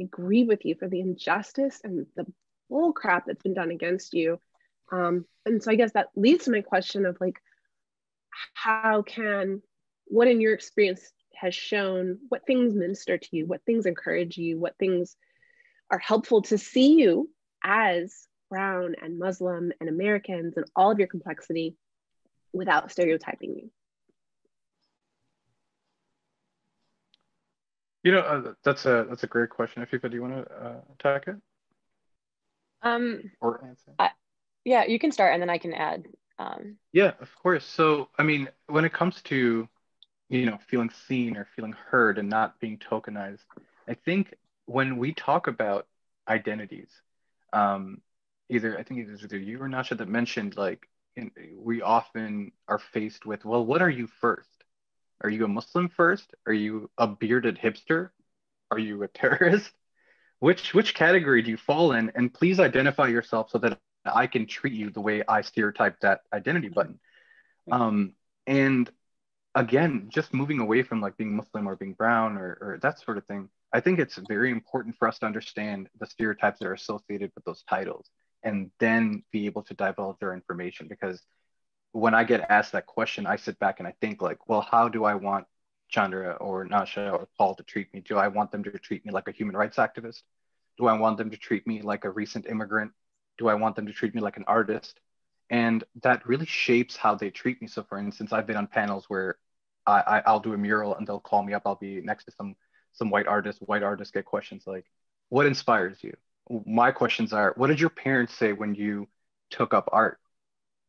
I agree with you for the injustice and the bull crap that's been done against you. Um, and so I guess that leads to my question of like, how can, what in your experience has shown what things minister to you, what things encourage you, what things are helpful to see you as brown and Muslim and Americans and all of your complexity without stereotyping you? You know, uh, that's a that's a great question. If you do you want to uh, attack it? Um, or answer? I, yeah, you can start, and then I can add. Um, yeah, of course. So, I mean, when it comes to you know, feeling seen or feeling heard and not being tokenized. I think when we talk about identities, um, either I think it was either you or Nasha that mentioned like in, we often are faced with, well, what are you first? Are you a Muslim first? Are you a bearded hipster? Are you a terrorist? Which which category do you fall in? And please identify yourself so that I can treat you the way I stereotype that identity button. Um, and again, just moving away from like being Muslim or being brown or, or that sort of thing, I think it's very important for us to understand the stereotypes that are associated with those titles and then be able to divulge our information. Because when I get asked that question, I sit back and I think like, well, how do I want Chandra or Nasha or Paul to treat me? Do I want them to treat me like a human rights activist? Do I want them to treat me like a recent immigrant? Do I want them to treat me like an artist? And that really shapes how they treat me. So, for instance, I've been on panels where I, I will do a mural and they'll call me up. I'll be next to some some white artists. White artists get questions like, "What inspires you?" My questions are, "What did your parents say when you took up art?"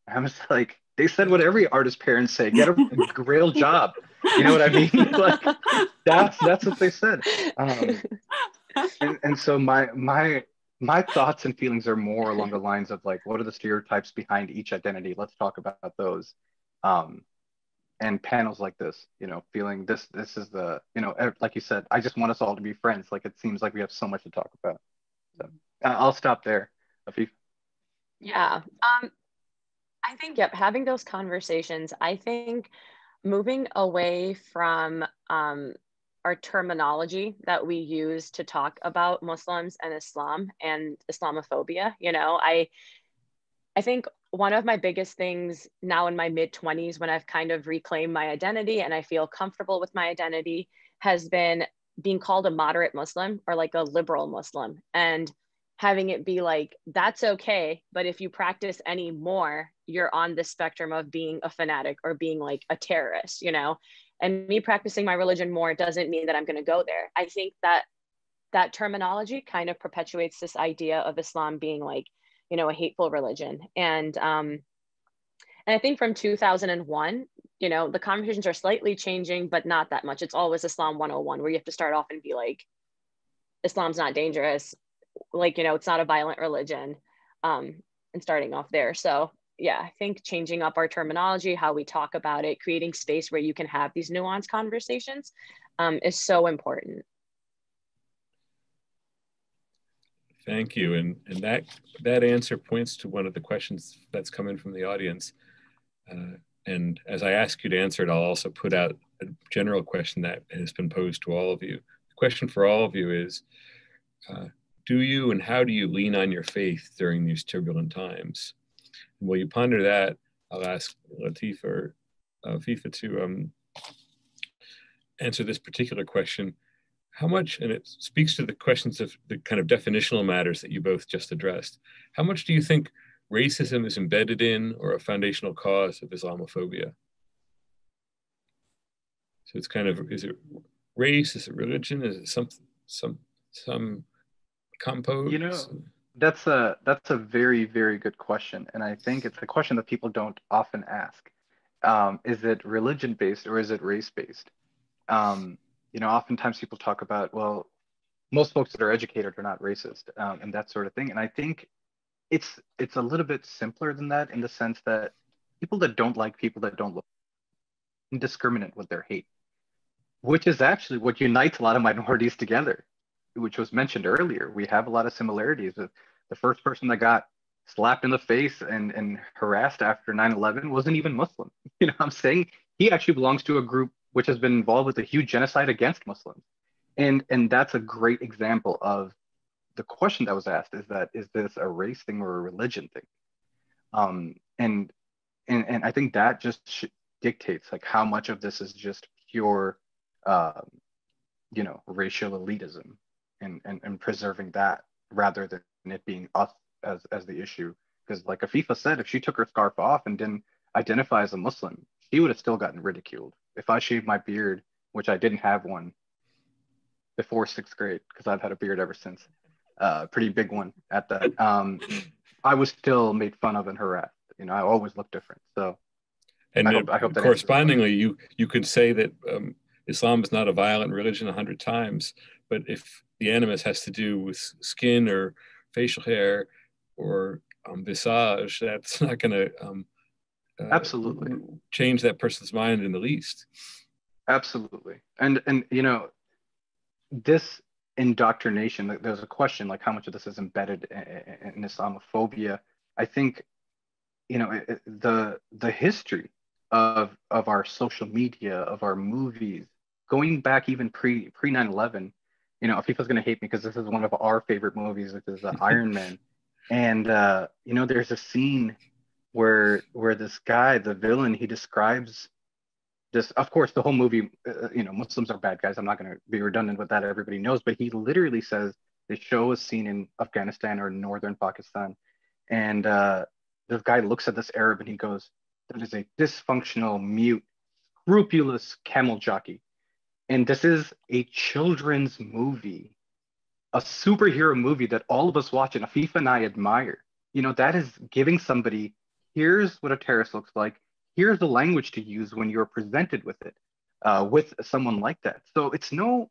I was like, they said what every artist parents say: get a, a real job. You know what I mean? like that's that's what they said. Um, and, and so my my my thoughts and feelings are more along the lines of like, what are the stereotypes behind each identity? Let's talk about those. Um, and panels like this, you know, feeling this this is the, you know, like you said, I just want us all to be friends. Like it seems like we have so much to talk about. So I'll stop there. Afif. Yeah. Um, I think, yep, having those conversations, I think moving away from um, our terminology that we use to talk about Muslims and Islam and Islamophobia, you know, I, I think one of my biggest things now in my mid 20s when I've kind of reclaimed my identity and I feel comfortable with my identity has been being called a moderate Muslim or like a liberal Muslim and having it be like that's okay but if you practice any more you're on the spectrum of being a fanatic or being like a terrorist you know and me practicing my religion more doesn't mean that i'm going to go there. I think that that terminology kind of perpetuates this idea of islam being like you know a hateful religion. And um and i think from 2001 you know the conversations are slightly changing but not that much. It's always islam 101 where you have to start off and be like islam's not dangerous. Like you know it's not a violent religion um, and starting off there. So yeah i think changing up our terminology how we talk about it creating space where you can have these nuanced conversations um, is so important. Thank you. And and that that answer points to one of the questions that's coming from the audience. Uh, and as i ask you to answer it i'll also put out a general question that has been posed to all of you. The question for all of you is uh, do you and how do you lean on your faith during these turbulent times? While you ponder that, I'll ask Latif or uh, FIFA to um, answer this particular question. How much, and it speaks to the questions of the kind of definitional matters that you both just addressed, how much do you think racism is embedded in or a foundational cause of Islamophobia? So it's kind of, is it race? Is it religion? Is it some, some, some compose? You know, that's a that's a very very good question, and I think it's a question that people don't often ask. Um, is it religion based or is it race based? Um, you know, oftentimes people talk about well, most folks that are educated are not racist um, and that sort of thing, and I think it's it's a little bit simpler than that in the sense that people that don't like people that don't look indiscriminate with their hate, which is actually what unites a lot of minorities together which was mentioned earlier, we have a lot of similarities. The first person that got slapped in the face and, and harassed after 9-11 wasn't even Muslim. You know I'm saying? He actually belongs to a group which has been involved with a huge genocide against Muslims. And, and that's a great example of the question that was asked is that, is this a race thing or a religion thing? Um, and, and, and I think that just dictates like how much of this is just pure, uh, you know, racial elitism and, and, and preserving that rather than it being us as, as the issue. Because like Afifah said, if she took her scarf off and didn't identify as a Muslim, she would have still gotten ridiculed. If I shaved my beard, which I didn't have one before sixth grade, because I've had a beard ever since, a uh, pretty big one at that, um, I was still made fun of and harassed. You know, I always look different. So, and I hope, I hope correspondingly, you you could say that um, Islam is not a violent religion a hundred times, but if the animus has to do with skin or facial hair or um, visage, that's not going to um, uh, absolutely change that person's mind in the least. Absolutely, and and you know, this indoctrination. There's a question like how much of this is embedded in, in Islamophobia. I think, you know, it, the the history of of our social media, of our movies, going back even pre pre 9/11 you know, people's gonna hate me because this is one of our favorite movies, which is uh, Iron Man. And uh, you know, there's a scene where where this guy, the villain, he describes this. Of course, the whole movie, uh, you know, Muslims are bad guys. I'm not gonna be redundant with that. Everybody knows, but he literally says They show a scene in Afghanistan or northern Pakistan, and uh, the guy looks at this Arab and he goes, "That is a dysfunctional, mute, scrupulous camel jockey." And this is a children's movie, a superhero movie that all of us watch and Afifah and I admire. You know, that is giving somebody, here's what a terrorist looks like. Here's the language to use when you're presented with it, uh, with someone like that. So it's no,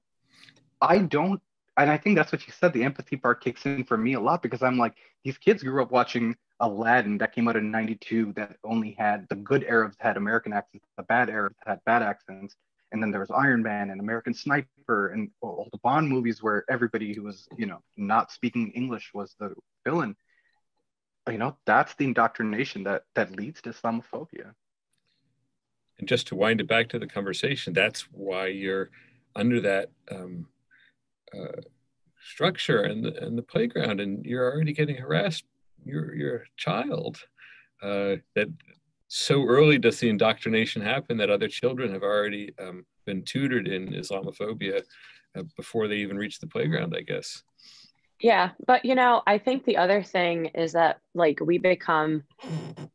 I don't, and I think that's what you said. The empathy part kicks in for me a lot because I'm like, these kids grew up watching Aladdin that came out in 92 that only had the good Arabs had American accents, the bad Arabs had bad accents and then there was Iron Man and American Sniper and all the Bond movies where everybody who was you know not speaking English was the villain. You know that's the indoctrination that that leads to Islamophobia. And just to wind it back to the conversation, that's why you're under that um, uh, structure and the, and the playground, and you're already getting harassed. You're you're a child. Uh, that so early does the indoctrination happen that other children have already um, been tutored in Islamophobia uh, before they even reach the playground, I guess. Yeah, but you know, I think the other thing is that like we become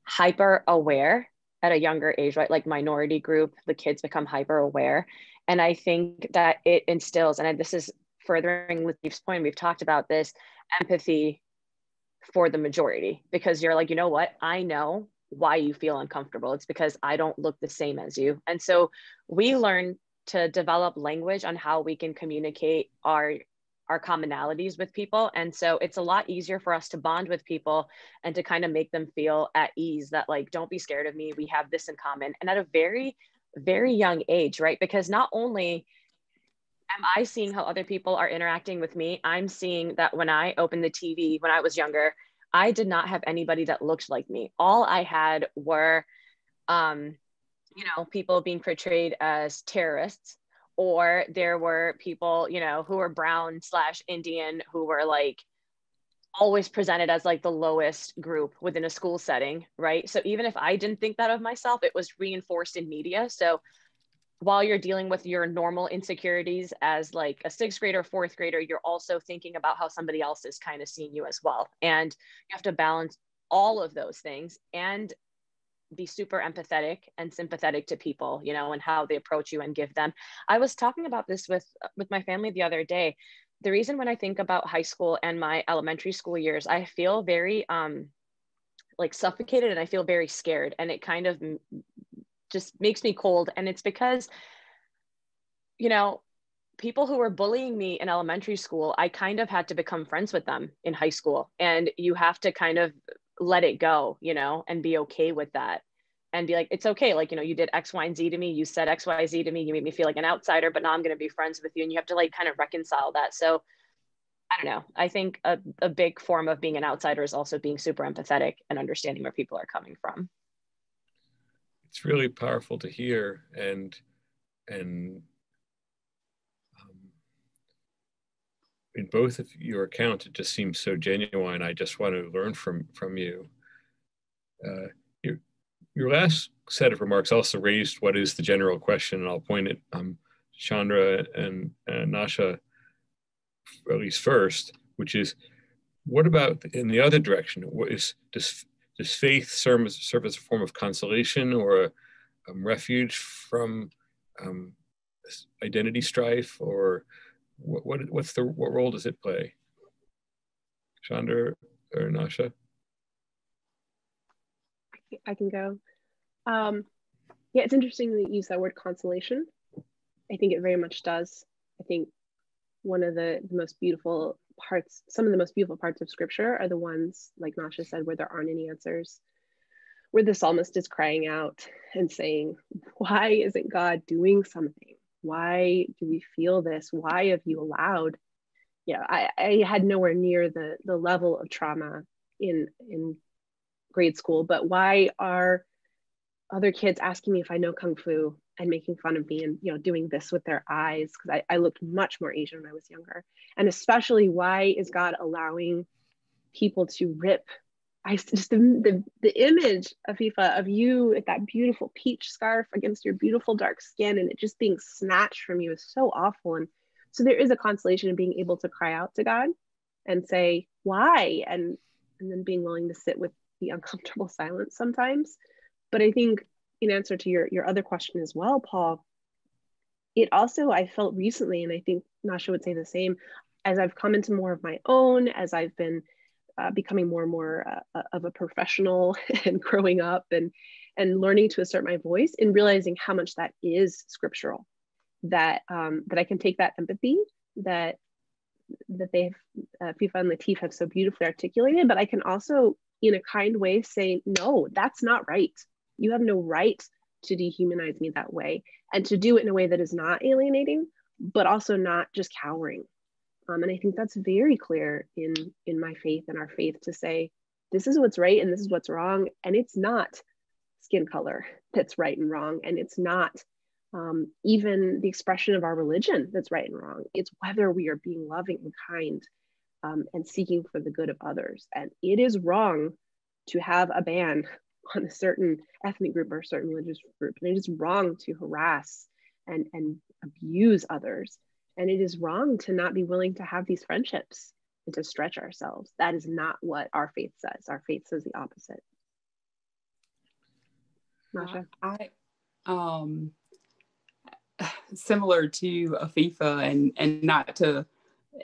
hyper aware at a younger age, right? Like minority group, the kids become hyper aware. And I think that it instills, and this is furthering Latif's point, we've talked about this empathy for the majority because you're like, you know what? I know why you feel uncomfortable. It's because I don't look the same as you. And so we learn to develop language on how we can communicate our our commonalities with people and so it's a lot easier for us to bond with people and to kind of make them feel at ease that like don't be scared of me we have this in common and at a very very young age right because not only am i seeing how other people are interacting with me i'm seeing that when i open the tv when i was younger I did not have anybody that looked like me. All I had were, um, you know, people being portrayed as terrorists, or there were people, you know, who were brown slash Indian who were like always presented as like the lowest group within a school setting, right? So even if I didn't think that of myself, it was reinforced in media. So while you're dealing with your normal insecurities as like a sixth grader, fourth grader, you're also thinking about how somebody else is kind of seeing you as well. And you have to balance all of those things and be super empathetic and sympathetic to people, you know, and how they approach you and give them. I was talking about this with with my family the other day. The reason when I think about high school and my elementary school years, I feel very um like suffocated and I feel very scared and it kind of just makes me cold. And it's because, you know, people who were bullying me in elementary school, I kind of had to become friends with them in high school. And you have to kind of let it go, you know, and be okay with that and be like, it's okay. Like, you know, you did X, Y, and Z to me. You said X, Y, Z to me. You made me feel like an outsider, but now I'm going to be friends with you. And you have to like kind of reconcile that. So I don't know. I think a, a big form of being an outsider is also being super empathetic and understanding where people are coming from it's really powerful to hear and and um, in both of your accounts it just seems so genuine. I just want to learn from from you. Uh, your, your last set of remarks also raised what is the general question and i'll point it um, chandra and, and nasha at least first which is what about in the other direction? What is does does faith serve as, serve as a form of consolation or a um, refuge from um, identity strife, or what, what, what's the what role does it play? Chandra or Nasha? I can go. Um, yeah, it's interesting that you use that word consolation. I think it very much does. I think one of the most beautiful parts, some of the most beautiful parts of scripture are the ones, like Nasha said, where there aren't any answers, where the psalmist is crying out and saying, Why isn't God doing something? Why do we feel this? Why have you allowed? Yeah, I, I had nowhere near the, the level of trauma in, in grade school, but why are other kids asking me if I know Kung Fu and making fun of me and you know doing this with their eyes because I, I looked much more asian when i was younger. And especially why is god allowing people to rip? I just the, the, the image of fifa of you with that beautiful peach scarf against your beautiful dark skin and it just being snatched from you is so awful. And so there is a consolation in being able to cry out to god and say why? and and then being willing to sit with the uncomfortable silence sometimes. But i think in answer to your your other question as well paul it also i felt recently and i think nasha would say the same as i've come into more of my own as i've been uh, becoming more and more uh, of a professional and growing up and and learning to assert my voice and realizing how much that is scriptural that um, that i can take that empathy that that they've uh, fifa and latif have so beautifully articulated but i can also in a kind way say no that's not right you have no right to dehumanize me that way and to do it in a way that is not alienating but also not just cowering. Um, and i think that's very clear in in my faith and our faith to say this is what's right and this is what's wrong and it's not skin color that's right and wrong and it's not um, even the expression of our religion that's right and wrong. It's whether we are being loving and kind um, and seeking for the good of others. And it is wrong to have a ban on a certain ethnic group or a certain religious group. And it is wrong to harass and, and abuse others. And it is wrong to not be willing to have these friendships and to stretch ourselves. That is not what our faith says. Our faith says the opposite. Nasha? I, um, similar to Afifah and, and not to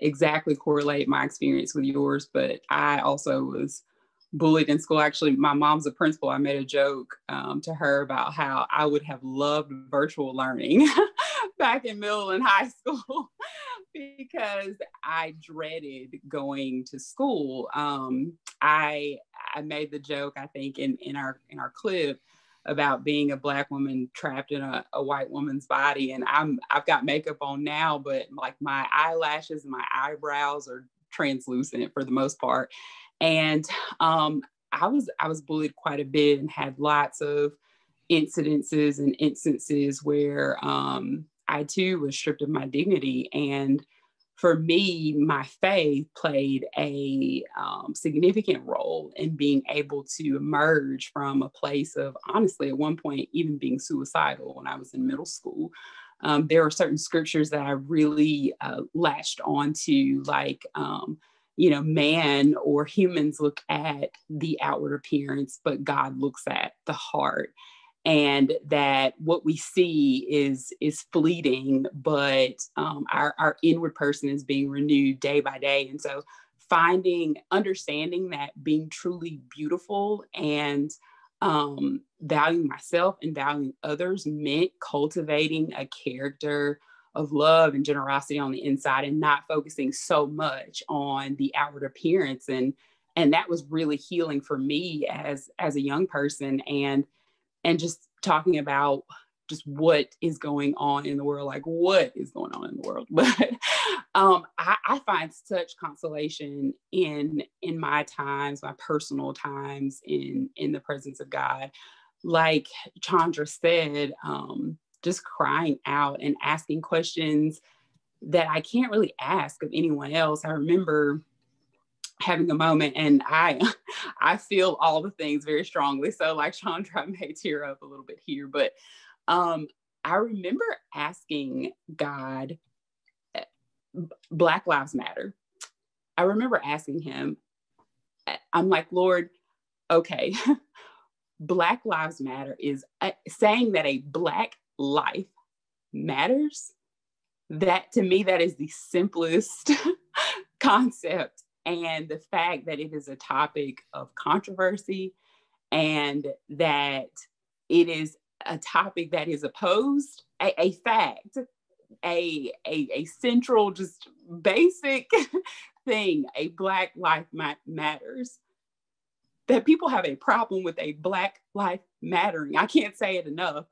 exactly correlate my experience with yours, but I also was bullied in school. Actually, my mom's a principal. I made a joke um, to her about how I would have loved virtual learning back in middle and high school because I dreaded going to school. Um, I I made the joke I think in in our in our clip about being a black woman trapped in a, a white woman's body and i'm i've got makeup on now but like my eyelashes and my eyebrows are translucent for the most part and um, I was I was bullied quite a bit and had lots of incidences and instances where um, I too was stripped of my dignity. And for me, my faith played a um, significant role in being able to emerge from a place of honestly, at one point, even being suicidal when I was in middle school. Um, there are certain scriptures that I really uh, latched onto, like um, you know, man or humans look at the outward appearance, but God looks at the heart. And that what we see is is fleeting, but um, our, our inward person is being renewed day by day. And so finding, understanding that being truly beautiful and um, valuing myself and valuing others meant cultivating a character of love and generosity on the inside and not focusing so much on the outward appearance. And and that was really healing for me as as a young person and and just talking about just what is going on in the world like what is going on in the world. But um I, I find such consolation in in my times my personal times in in the presence of god. Like chandra said um just crying out and asking questions that I can't really ask of anyone else. I remember having a moment and I I feel all the things very strongly. So like Chandra may tear up a little bit here, but um I remember asking God eh, Black Lives Matter. I remember asking him, eh, I'm like, Lord, okay, Black Lives Matter is uh, saying that a Black life matters that to me that is the simplest concept. And the fact that it is a topic of controversy and that it is a topic that is opposed a, a fact a, a a central just basic thing a black life matters that people have a problem with a black life mattering. I can't say it enough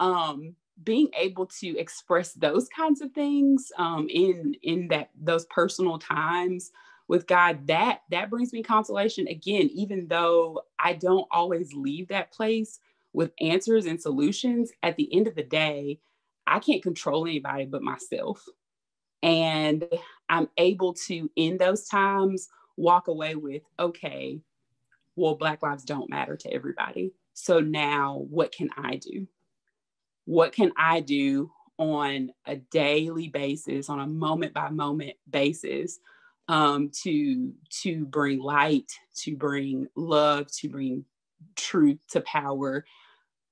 um, being able to express those kinds of things um, in in that those personal times with God, that that brings me consolation. Again, even though I don't always leave that place with answers and solutions, at the end of the day, I can't control anybody but myself. And I'm able to, in those times, walk away with, okay, well, Black lives don't matter to everybody. So now what can I do? What can I do on a daily basis, on a moment by moment basis um, to to bring light, to bring love, to bring truth to power.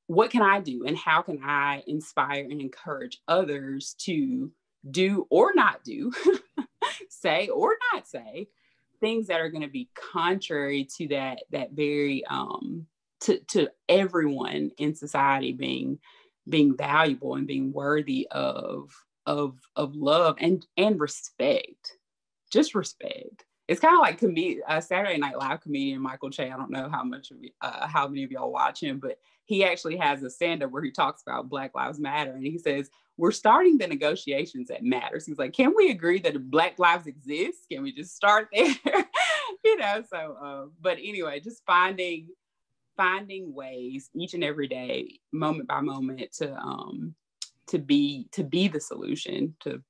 What can I do, and how can I inspire and encourage others to do or not do, say or not say things that are going to be contrary to that that very um, to to everyone in society being being valuable and being worthy of of of love and and respect just respect it's kind of like com- uh, Saturday Night Live comedian Michael Che. I don't know how much of uh, how many of y'all watch him, but he actually has a stand up where he talks about Black Lives Matter, and he says we're starting the negotiations that matters. He's like, can we agree that Black lives exist? Can we just start there? you know. So, uh, but anyway, just finding finding ways each and every day, moment by moment, to um to be to be the solution to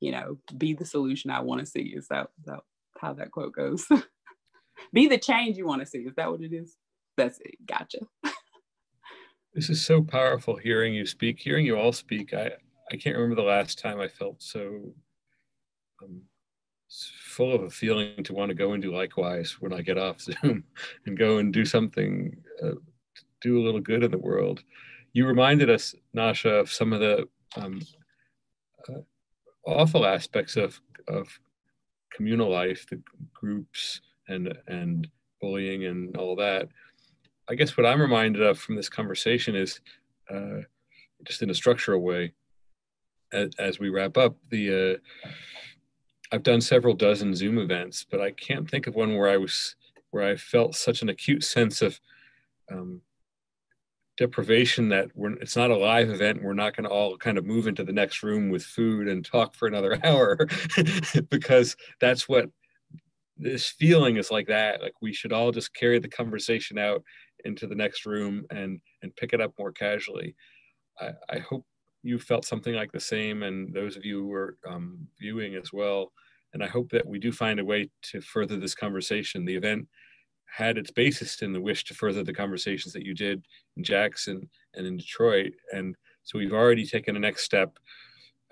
you know be the solution I want to see. Is that, is that how that quote goes? be the change you want to see. Is that what it is? That's it. Gotcha. this is so powerful hearing you speak, hearing you all speak. I I can't remember the last time I felt so um, full of a feeling to want to go and do likewise when I get off Zoom and go and do something, uh, do a little good in the world. You reminded us, Nasha, of some of the um, uh, awful aspects of, of communal life, the groups and, and bullying and all that. I guess what I'm reminded of from this conversation is uh, just in a structural way, as, as we wrap up, the uh, I've done several dozen Zoom events, but I can't think of one where I was where I felt such an acute sense of um, deprivation that we're, it's not a live event. We're not going to all kind of move into the next room with food and talk for another hour because that's what this feeling is like that. Like we should all just carry the conversation out into the next room and and pick it up more casually. I, I hope you felt something like the same, and those of you who were um, viewing as well. And I hope that we do find a way to further this conversation. The event had its basis in the wish to further the conversations that you did in Jackson and in Detroit. And so we've already taken a next step.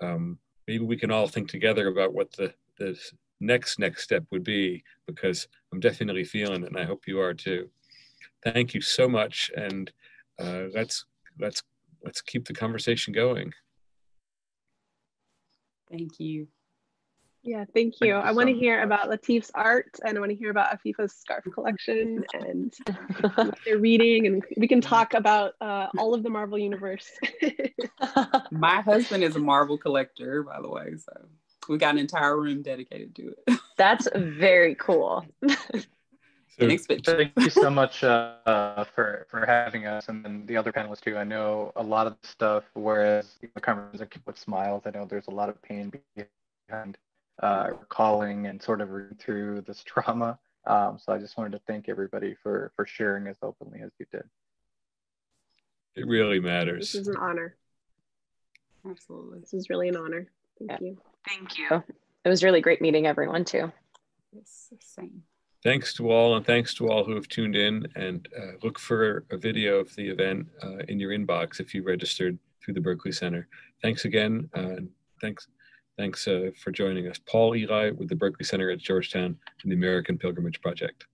Um, maybe we can all think together about what the, the next next step would be because I'm definitely feeling it and I hope you are too. Thank you so much and uh, let's let's let's keep the conversation going. Thank you. Yeah, thank you. Thank you I want to hear about Latif's art and I want to hear about Afifah's scarf collection and what they're reading. And we can talk about uh, all of the Marvel Universe. My husband is a Marvel collector, by the way. So we got an entire room dedicated to it. That's very cool. Thank you so much uh, for for having us, and then the other panelists too. I know a lot of the stuff, whereas the conference are with smiles. I know there's a lot of pain behind uh, recalling and sort of reading through this trauma. Um, so I just wanted to thank everybody for for sharing as openly as you did. It really matters. This is an honor. Absolutely, this is really an honor. Thank yeah. you. Thank you. It was really great meeting everyone too. Yes, same. Thanks to all, and thanks to all who have tuned in. And uh, look for a video of the event uh, in your inbox if you registered through the Berkley Center. Thanks again, uh, and thanks, thanks uh, for joining us. Paul Elie with the Berkley Center at Georgetown and the American Pilgrimage Project.